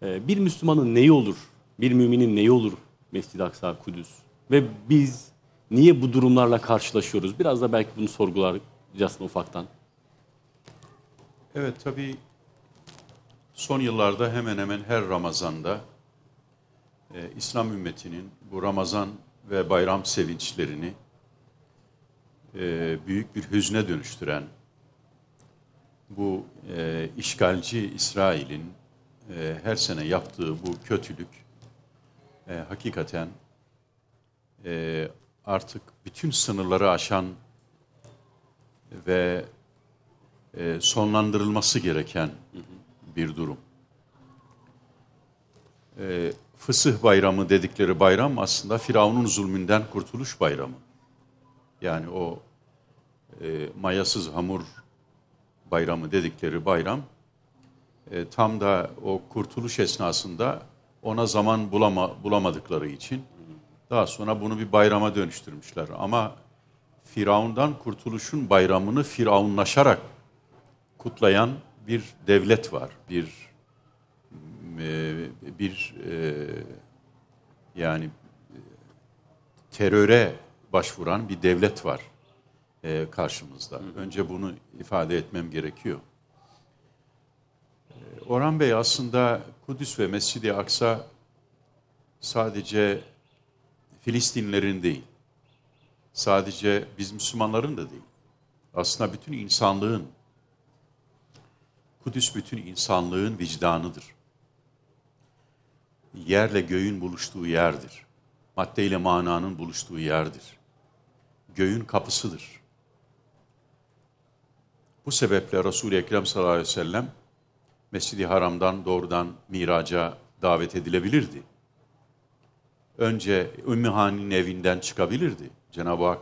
Ee, bir Müslümanın neyi olur, bir müminin neyi olur Mescid-i Aksa, Kudüs. Ve biz niye bu durumlarla karşılaşıyoruz? Biraz da belki bunu sorgulayacağız ufaktan. Evet tabii son yıllarda hemen hemen her Ramazan'da e, İslam ümmetinin bu Ramazan ve bayram sevinçlerini e, büyük bir hüzne dönüştüren bu e, işgalci İsrail'in e, her sene yaptığı bu kötülük e, hakikaten e, artık bütün sınırları aşan ve e, sonlandırılması gereken bir durum. E, Fısıh bayramı dedikleri bayram aslında Firavun'un zulmünden kurtuluş bayramı. Yani o e, mayasız hamur bayramı dedikleri bayram tam da o kurtuluş esnasında ona zaman bulama, bulamadıkları için daha sonra bunu bir bayrama dönüştürmüşler. Ama Firavundan kurtuluşun bayramını firavunlaşarak kutlayan bir devlet var. Bir e, bir e, yani e, teröre başvuran bir devlet var karşımızda. Önce bunu ifade etmem gerekiyor. Orhan Bey aslında Kudüs ve Mescid-i Aksa sadece Filistinlerin değil, sadece biz Müslümanların da değil. Aslında bütün insanlığın, Kudüs bütün insanlığın vicdanıdır. Yerle göğün buluştuğu yerdir. Madde ile mananın buluştuğu yerdir. Göğün kapısıdır. Bu sebeple Resul-i Ekrem sallallahu aleyhi ve sellem Mescid-i Haram'dan doğrudan miraca davet edilebilirdi. Önce Ümmü Hani'nin evinden çıkabilirdi. Cenab-ı Hak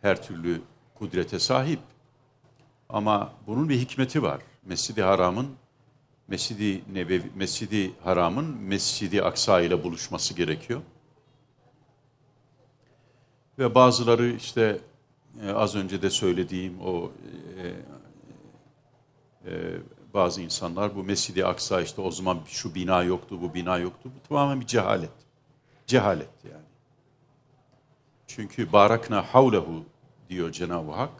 her türlü kudrete sahip. Ama bunun bir hikmeti var. Mescid-i Haram'ın Mescid-i Nebevi, Mescid-i Haram'ın Mescid-i Aksa ile buluşması gerekiyor. Ve bazıları işte e, az önce de söylediğim o e, e, bazı insanlar bu Mescid-i Aksa işte o zaman şu bina yoktu, bu bina yoktu. Bu tamamen bir cehalet. Cehalet yani. Çünkü barakna havlehu diyor Cenab-ı Hak.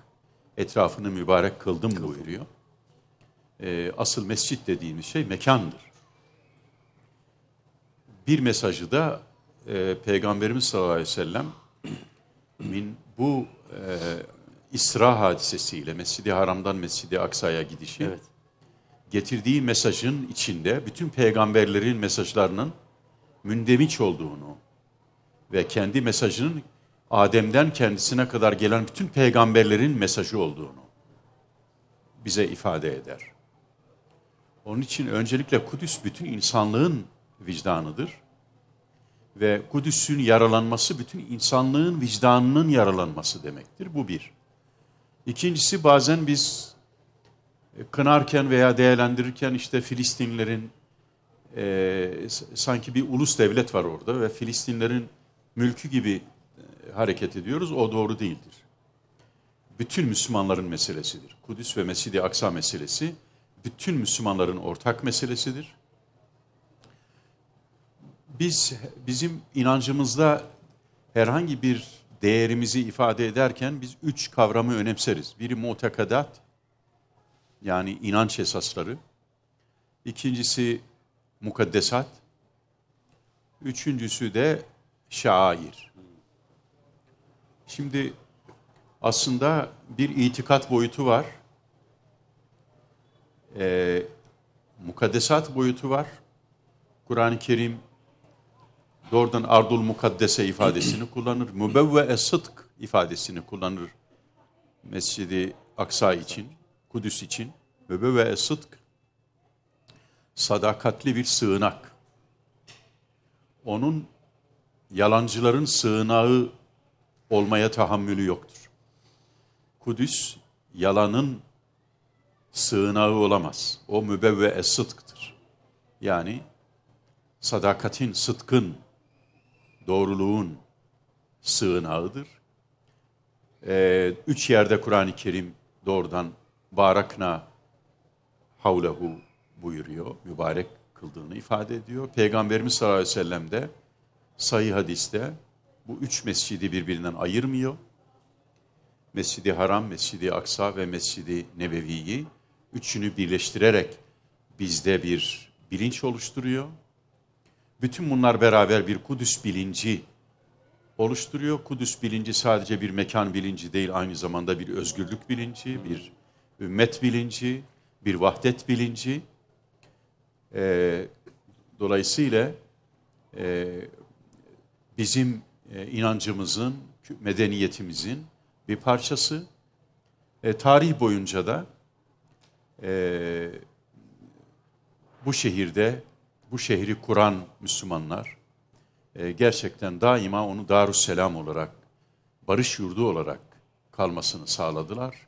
Etrafını mübarek kıldım buyuruyor. Ee, asıl mescit dediğimiz şey mekandır. Bir mesajı da e, Peygamberimiz sallallahu aleyhi ve sellem min bu e, İsra hadisesiyle Mescid-i Haram'dan Mescid-i Aksa'ya gidişi Evet. getirdiği mesajın içinde bütün peygamberlerin mesajlarının mündemiş olduğunu ve kendi mesajının Adem'den kendisine kadar gelen bütün peygamberlerin mesajı olduğunu bize ifade eder. Onun için öncelikle Kudüs bütün insanlığın vicdanıdır. Ve Kudüs'ün yaralanması bütün insanlığın vicdanının yaralanması demektir. Bu bir. İkincisi bazen biz kınarken veya değerlendirirken işte Filistinlerin e, sanki bir ulus devlet var orada ve Filistinlerin mülkü gibi e, hareket ediyoruz. O doğru değildir. Bütün Müslümanların meselesidir. Kudüs ve Mescid-i Aksa meselesi bütün Müslümanların ortak meselesidir. Biz bizim inancımızda herhangi bir değerimizi ifade ederken biz üç kavramı önemseriz. Biri mutekadat yani inanç esasları. İkincisi mukaddesat. Üçüncüsü de şair. Şimdi aslında bir itikat boyutu var. Ee, mukaddesat boyutu var. Kur'an-ı Kerim doğrudan ardul mukaddese ifadesini kullanır. Mübevve sıdk ifadesini kullanır. Mescidi Aksa için, Kudüs için. Mübevve sıdk sadakatli bir sığınak. Onun yalancıların sığınağı olmaya tahammülü yoktur. Kudüs yalanın sığınağı olamaz. O mübevve sıdktır. Yani sadakatin, sıdkın, doğruluğun sığınağıdır. Ee, üç yerde Kur'an-ı Kerim doğrudan barakna havlehu buyuruyor. Mübarek kıldığını ifade ediyor. Peygamberimiz sallallahu aleyhi ve sellem de sayı hadiste bu üç mescidi birbirinden ayırmıyor. Mescidi Haram, Mescidi Aksa ve Mescidi Nebevi'yi üçünü birleştirerek bizde bir bilinç oluşturuyor. Bütün bunlar beraber bir Kudüs bilinci oluşturuyor. Kudüs bilinci sadece bir mekan bilinci değil, aynı zamanda bir özgürlük bilinci, bir ümmet bilinci, bir vahdet bilinci. Ee, dolayısıyla e, bizim e, inancımızın, medeniyetimizin bir parçası. E, tarih boyunca da e, bu şehirde, bu şehri kuran Müslümanlar e, gerçekten daima onu Darüsselam olarak, barış yurdu olarak kalmasını sağladılar.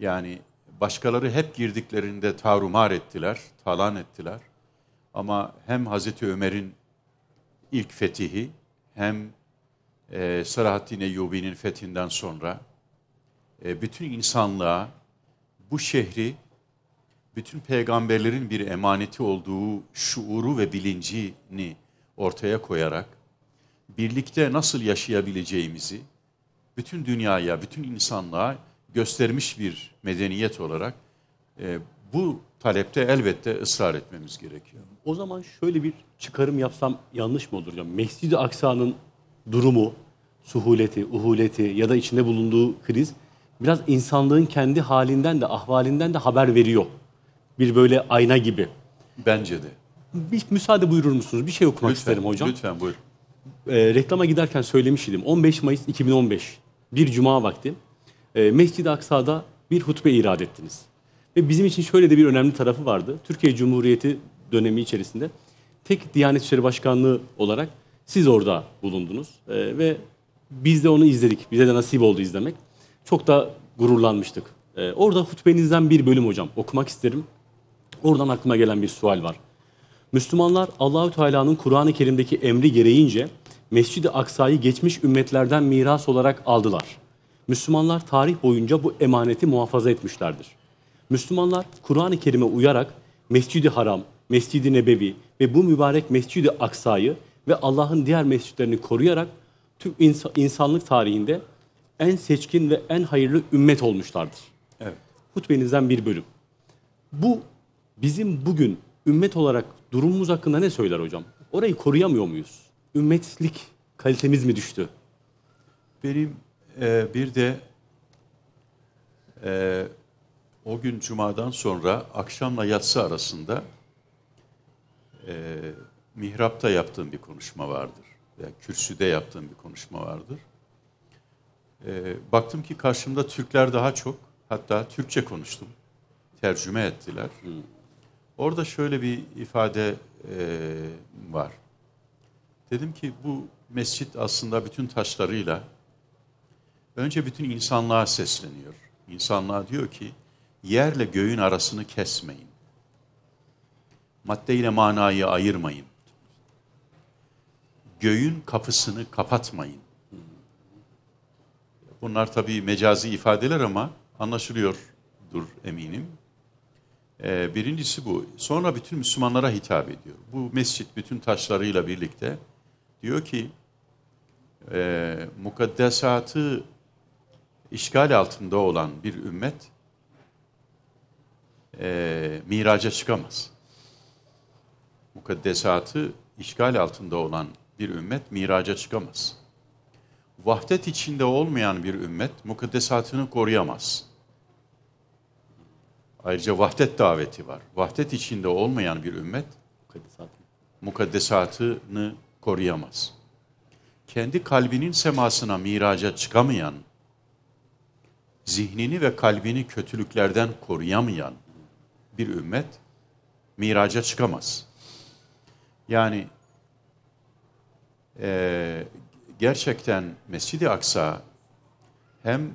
Yani başkaları hep girdiklerinde tarumar ettiler, talan ettiler. Ama hem Hazreti Ömer'in ilk fetihi hem e, Selahaddin Eyyubi'nin fethinden sonra e, bütün insanlığa bu şehri bütün peygamberlerin bir emaneti olduğu şuuru ve bilincini ortaya koyarak birlikte nasıl yaşayabileceğimizi bütün dünyaya, bütün insanlığa göstermiş bir medeniyet olarak e, bu talepte elbette ısrar etmemiz gerekiyor. O zaman şöyle bir çıkarım yapsam yanlış mı olur hocam? Mescid-i Aksa'nın durumu, suhuleti, uhuleti ya da içinde bulunduğu kriz biraz insanlığın kendi halinden de ahvalinden de haber veriyor. Bir böyle ayna gibi. Bence de. Bir müsaade buyurur musunuz? Bir şey okumak isterim hocam. Lütfen buyur. e, reklama giderken söylemiş idim. 15 Mayıs 2015 bir cuma vakti e, Mescid-i Aksa'da bir hutbe irad ettiniz. Ve bizim için şöyle de bir önemli tarafı vardı. Türkiye Cumhuriyeti dönemi içerisinde tek Diyanet İşleri Başkanlığı olarak siz orada bulundunuz. E, ve biz de onu izledik. Bize de nasip oldu izlemek. Çok da gururlanmıştık. E, orada hutbenizden bir bölüm hocam okumak isterim. Oradan aklıma gelen bir sual var. Müslümanlar Allahü Teala'nın Kur'an-ı Kerim'deki emri gereğince Mescid-i Aksa'yı geçmiş ümmetlerden miras olarak aldılar. Müslümanlar tarih boyunca bu emaneti muhafaza etmişlerdir. Müslümanlar Kur'an-ı Kerim'e uyarak Mescid-i Haram, Mescid-i Nebevi ve bu mübarek Mescid-i Aksa'yı ve Allah'ın diğer mescitlerini koruyarak tüm ins- insanlık tarihinde en seçkin ve en hayırlı ümmet olmuşlardır. Evet. Hutbenizden bir bölüm. Bu bizim bugün ümmet olarak durumumuz hakkında ne söyler hocam? Orayı koruyamıyor muyuz? Ümmetlik kalitemiz mi düştü? Benim e, bir de e, o gün cumadan sonra akşamla yatsı arasında e, mihrapta yaptığım bir konuşma vardır. Veya kürsüde yaptığım bir konuşma vardır. E, baktım ki karşımda Türkler daha çok. Hatta Türkçe konuştum. Tercüme ettiler. Orada şöyle bir ifade e, var. Dedim ki bu mescit aslında bütün taşlarıyla önce bütün insanlığa sesleniyor. İnsanlığa diyor ki yerle göğün arasını kesmeyin. Madde ile manayı ayırmayın. Göğün kapısını kapatmayın. Bunlar tabii mecazi ifadeler ama anlaşılıyordur eminim. Ee, birincisi bu. Sonra bütün Müslümanlara hitap ediyor. Bu mescit bütün taşlarıyla birlikte diyor ki e, mukaddesatı işgal altında olan bir ümmet e, miraca çıkamaz. Mukaddesatı işgal altında olan bir ümmet miraca çıkamaz. Vahdet içinde olmayan bir ümmet mukaddesatını koruyamaz. Ayrıca vahdet daveti var. Vahdet içinde olmayan bir ümmet Mukaddesat. mukaddesatını koruyamaz. Kendi kalbinin semasına miraca çıkamayan, zihnini ve kalbini kötülüklerden koruyamayan bir ümmet miraca çıkamaz. Yani eee, gerçekten Mescid-i Aksa hem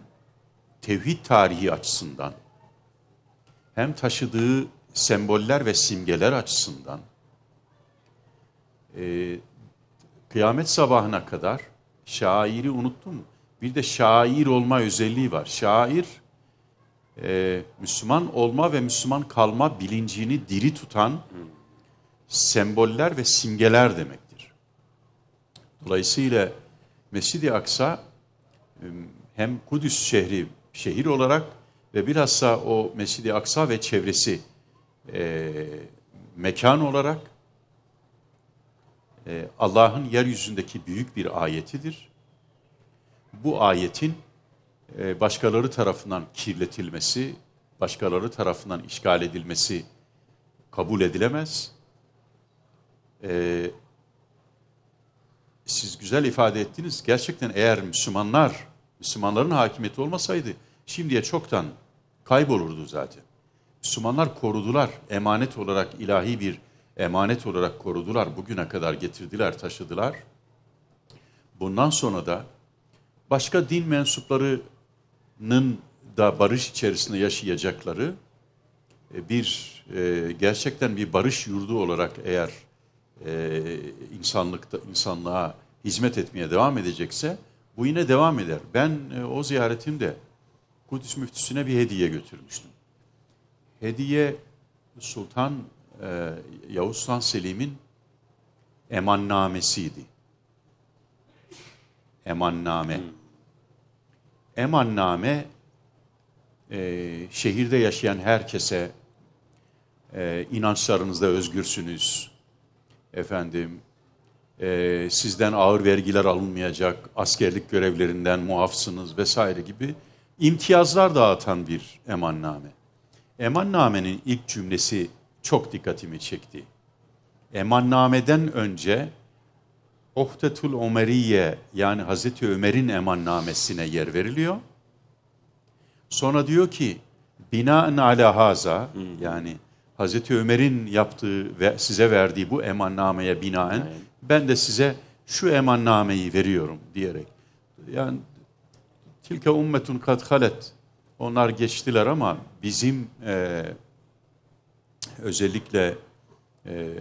tevhid tarihi açısından hem taşıdığı semboller ve simgeler açısından e, kıyamet sabahına kadar şairi unuttum. Bir de şair olma özelliği var. Şair e, Müslüman olma ve Müslüman kalma bilincini diri tutan semboller ve simgeler demektir. Dolayısıyla Mescid-i Aksa hem Kudüs şehri şehir olarak ve bilhassa o Mescid-i Aksa ve çevresi e, mekan olarak e, Allah'ın yeryüzündeki büyük bir ayetidir. Bu ayetin e, başkaları tarafından kirletilmesi, başkaları tarafından işgal edilmesi kabul edilemez. E, siz güzel ifade ettiniz. Gerçekten eğer Müslümanlar, Müslümanların hakimiyeti olmasaydı şimdiye çoktan kaybolurdu zaten. Müslümanlar korudular. Emanet olarak ilahi bir emanet olarak korudular. Bugüne kadar getirdiler, taşıdılar. Bundan sonra da başka din mensuplarının da barış içerisinde yaşayacakları e, bir e, gerçekten bir barış yurdu olarak eğer e, insanlıkta insanlığa hizmet etmeye devam edecekse bu yine devam eder. Ben e, o ziyaretimde Kudüs müftüsüne bir hediye götürmüştüm. Hediye Sultan e, Yavuz Sultan Selim'in emannamesiydi. Emanname. Emanname e, şehirde yaşayan herkese e, inançlarınızda özgürsünüz. Efendim e, sizden ağır vergiler alınmayacak, askerlik görevlerinden muafsınız vesaire gibi imtiyazlar dağıtan bir emanname. Emannamenin ilk cümlesi çok dikkatimi çekti. Emannameden önce Ohdetul Ömeriye yani Hazreti Ömer'in emannamesine yer veriliyor. Sonra diyor ki binaen ala haza yani Hazreti Ömer'in yaptığı ve size verdiği bu emannameye binaen Aynen. ben de size şu emannameyi veriyorum diyerek. Yani tilke ummetun kad halet. Onlar geçtiler ama bizim e, özellikle e,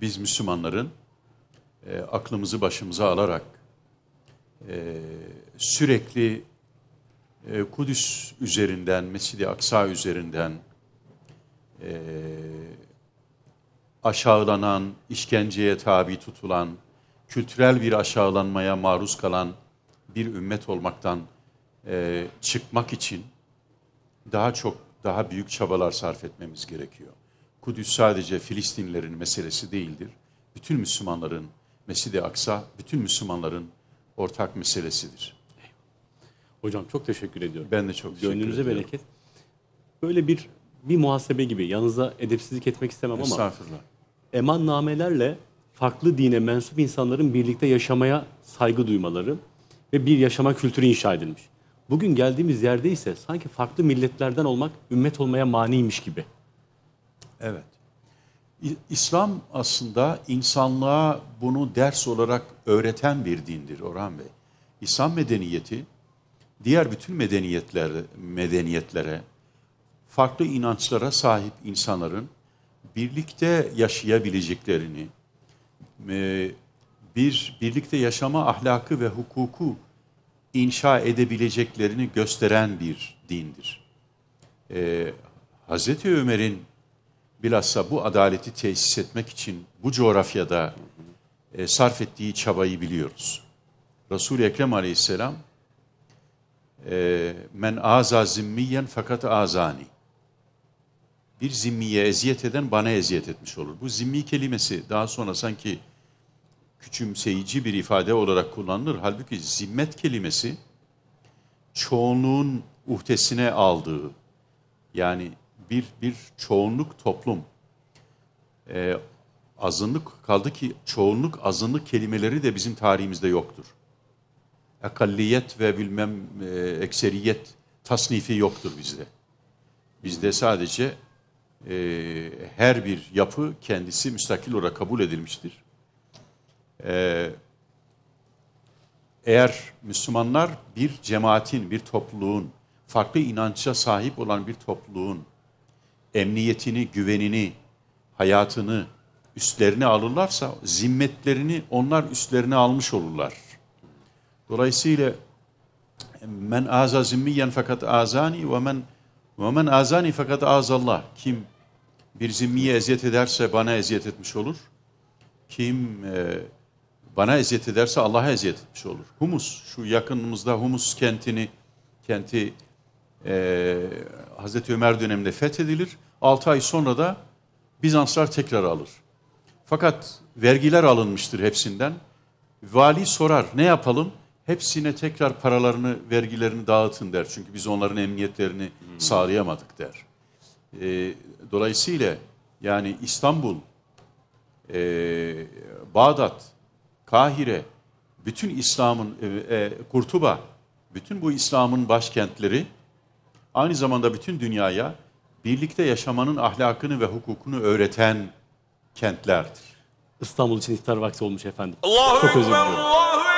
biz Müslümanların e, aklımızı başımıza alarak e, sürekli e, Kudüs üzerinden, Mescid-i Aksa üzerinden e, aşağılanan, işkenceye tabi tutulan, kültürel bir aşağılanmaya maruz kalan bir ümmet olmaktan e, çıkmak için daha çok, daha büyük çabalar sarf etmemiz gerekiyor. Kudüs sadece Filistinlerin meselesi değildir. Bütün Müslümanların, Mescid-i Aksa, bütün Müslümanların ortak meselesidir. Hocam çok teşekkür ediyorum. Ben de çok teşekkür Gönlünüze ediyorum. bereket. Böyle bir bir muhasebe gibi yanınıza edepsizlik etmek istemem ama Estağfurullah. emannamelerle farklı dine mensup insanların birlikte yaşamaya saygı duymaları ve bir yaşama kültürü inşa edilmiş. Bugün geldiğimiz yerde ise sanki farklı milletlerden olmak ümmet olmaya maniymiş gibi. Evet. İ- İslam aslında insanlığa bunu ders olarak öğreten bir dindir Orhan Bey. İslam medeniyeti diğer bütün medeniyetler medeniyetlere farklı inançlara sahip insanların birlikte yaşayabileceklerini, e, bir birlikte yaşama ahlakı ve hukuku inşa edebileceklerini gösteren bir dindir. E, Hazreti Ömer'in bilhassa bu adaleti tesis etmek için bu coğrafyada e, sarf ettiği çabayı biliyoruz. Resul-i Ekrem aleyhisselam e, men aza zimmiyen fakat azani. Bir zimmiye eziyet eden bana eziyet etmiş olur. Bu zimmi kelimesi daha sonra sanki küçümseyici bir ifade olarak kullanılır. Halbuki zimmet kelimesi çoğunluğun uhdesine aldığı, yani bir bir çoğunluk toplum e, azınlık kaldı ki çoğunluk azınlık kelimeleri de bizim tarihimizde yoktur. Ekalliyet ve bilmem e, ekseriyet tasnifi yoktur bizde. Bizde sadece e, her bir yapı kendisi müstakil olarak kabul edilmiştir. E, eğer Müslümanlar bir cemaatin, bir topluluğun, farklı inança sahip olan bir topluluğun emniyetini, güvenini, hayatını üstlerine alırlarsa zimmetlerini onlar üstlerine almış olurlar. Dolayısıyla men aza zimmiyen fakat azani ve men ve men azani fakat azallah. Kim bir zimmiye eziyet ederse bana eziyet etmiş olur. Kim e, bana eziyet ederse Allah'a eziyet etmiş olur. Humus, şu yakınımızda Humus kentini, kenti e, Hazreti Ömer döneminde fethedilir. 6 ay sonra da Bizanslar tekrar alır. Fakat vergiler alınmıştır hepsinden. Vali sorar ne yapalım? Hepsine tekrar paralarını, vergilerini dağıtın der. Çünkü biz onların emniyetlerini sağlayamadık der. E, dolayısıyla yani İstanbul, e, Bağdat, Kahire, bütün İslam'ın, e, e, Kurtuba, bütün bu İslam'ın başkentleri aynı zamanda bütün dünyaya birlikte yaşamanın ahlakını ve hukukunu öğreten kentlerdir. İstanbul için iftar vakti olmuş efendim. Allahu Çok özür diliyorum.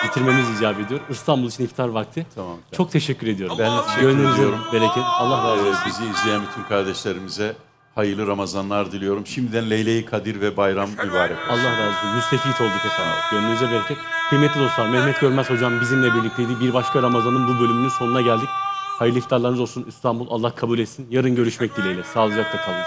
Bitirmemiz icap ediyor. İstanbul için iftar vakti. Tamam efendim. Çok teşekkür ediyorum. Ben de teşekkür Gönlünüze ediyorum. bereket. Allah razı Ee, olsun. bizi izleyen bütün kardeşlerimize hayırlı Ramazanlar diliyorum. Şimdiden Leyle-i Kadir ve bayram mübarek olsun. Allah razı olsun. Müstefit olduk efendim. Gönlünüze bereket. Kıymetli dostlar Mehmet Görmez hocam bizimle birlikteydi. Bir başka Ramazan'ın bu bölümünün sonuna geldik. Hayırlı iftarlarınız olsun İstanbul. Allah kabul etsin. Yarın görüşmek dileğiyle. Sağlıcakla kalınız.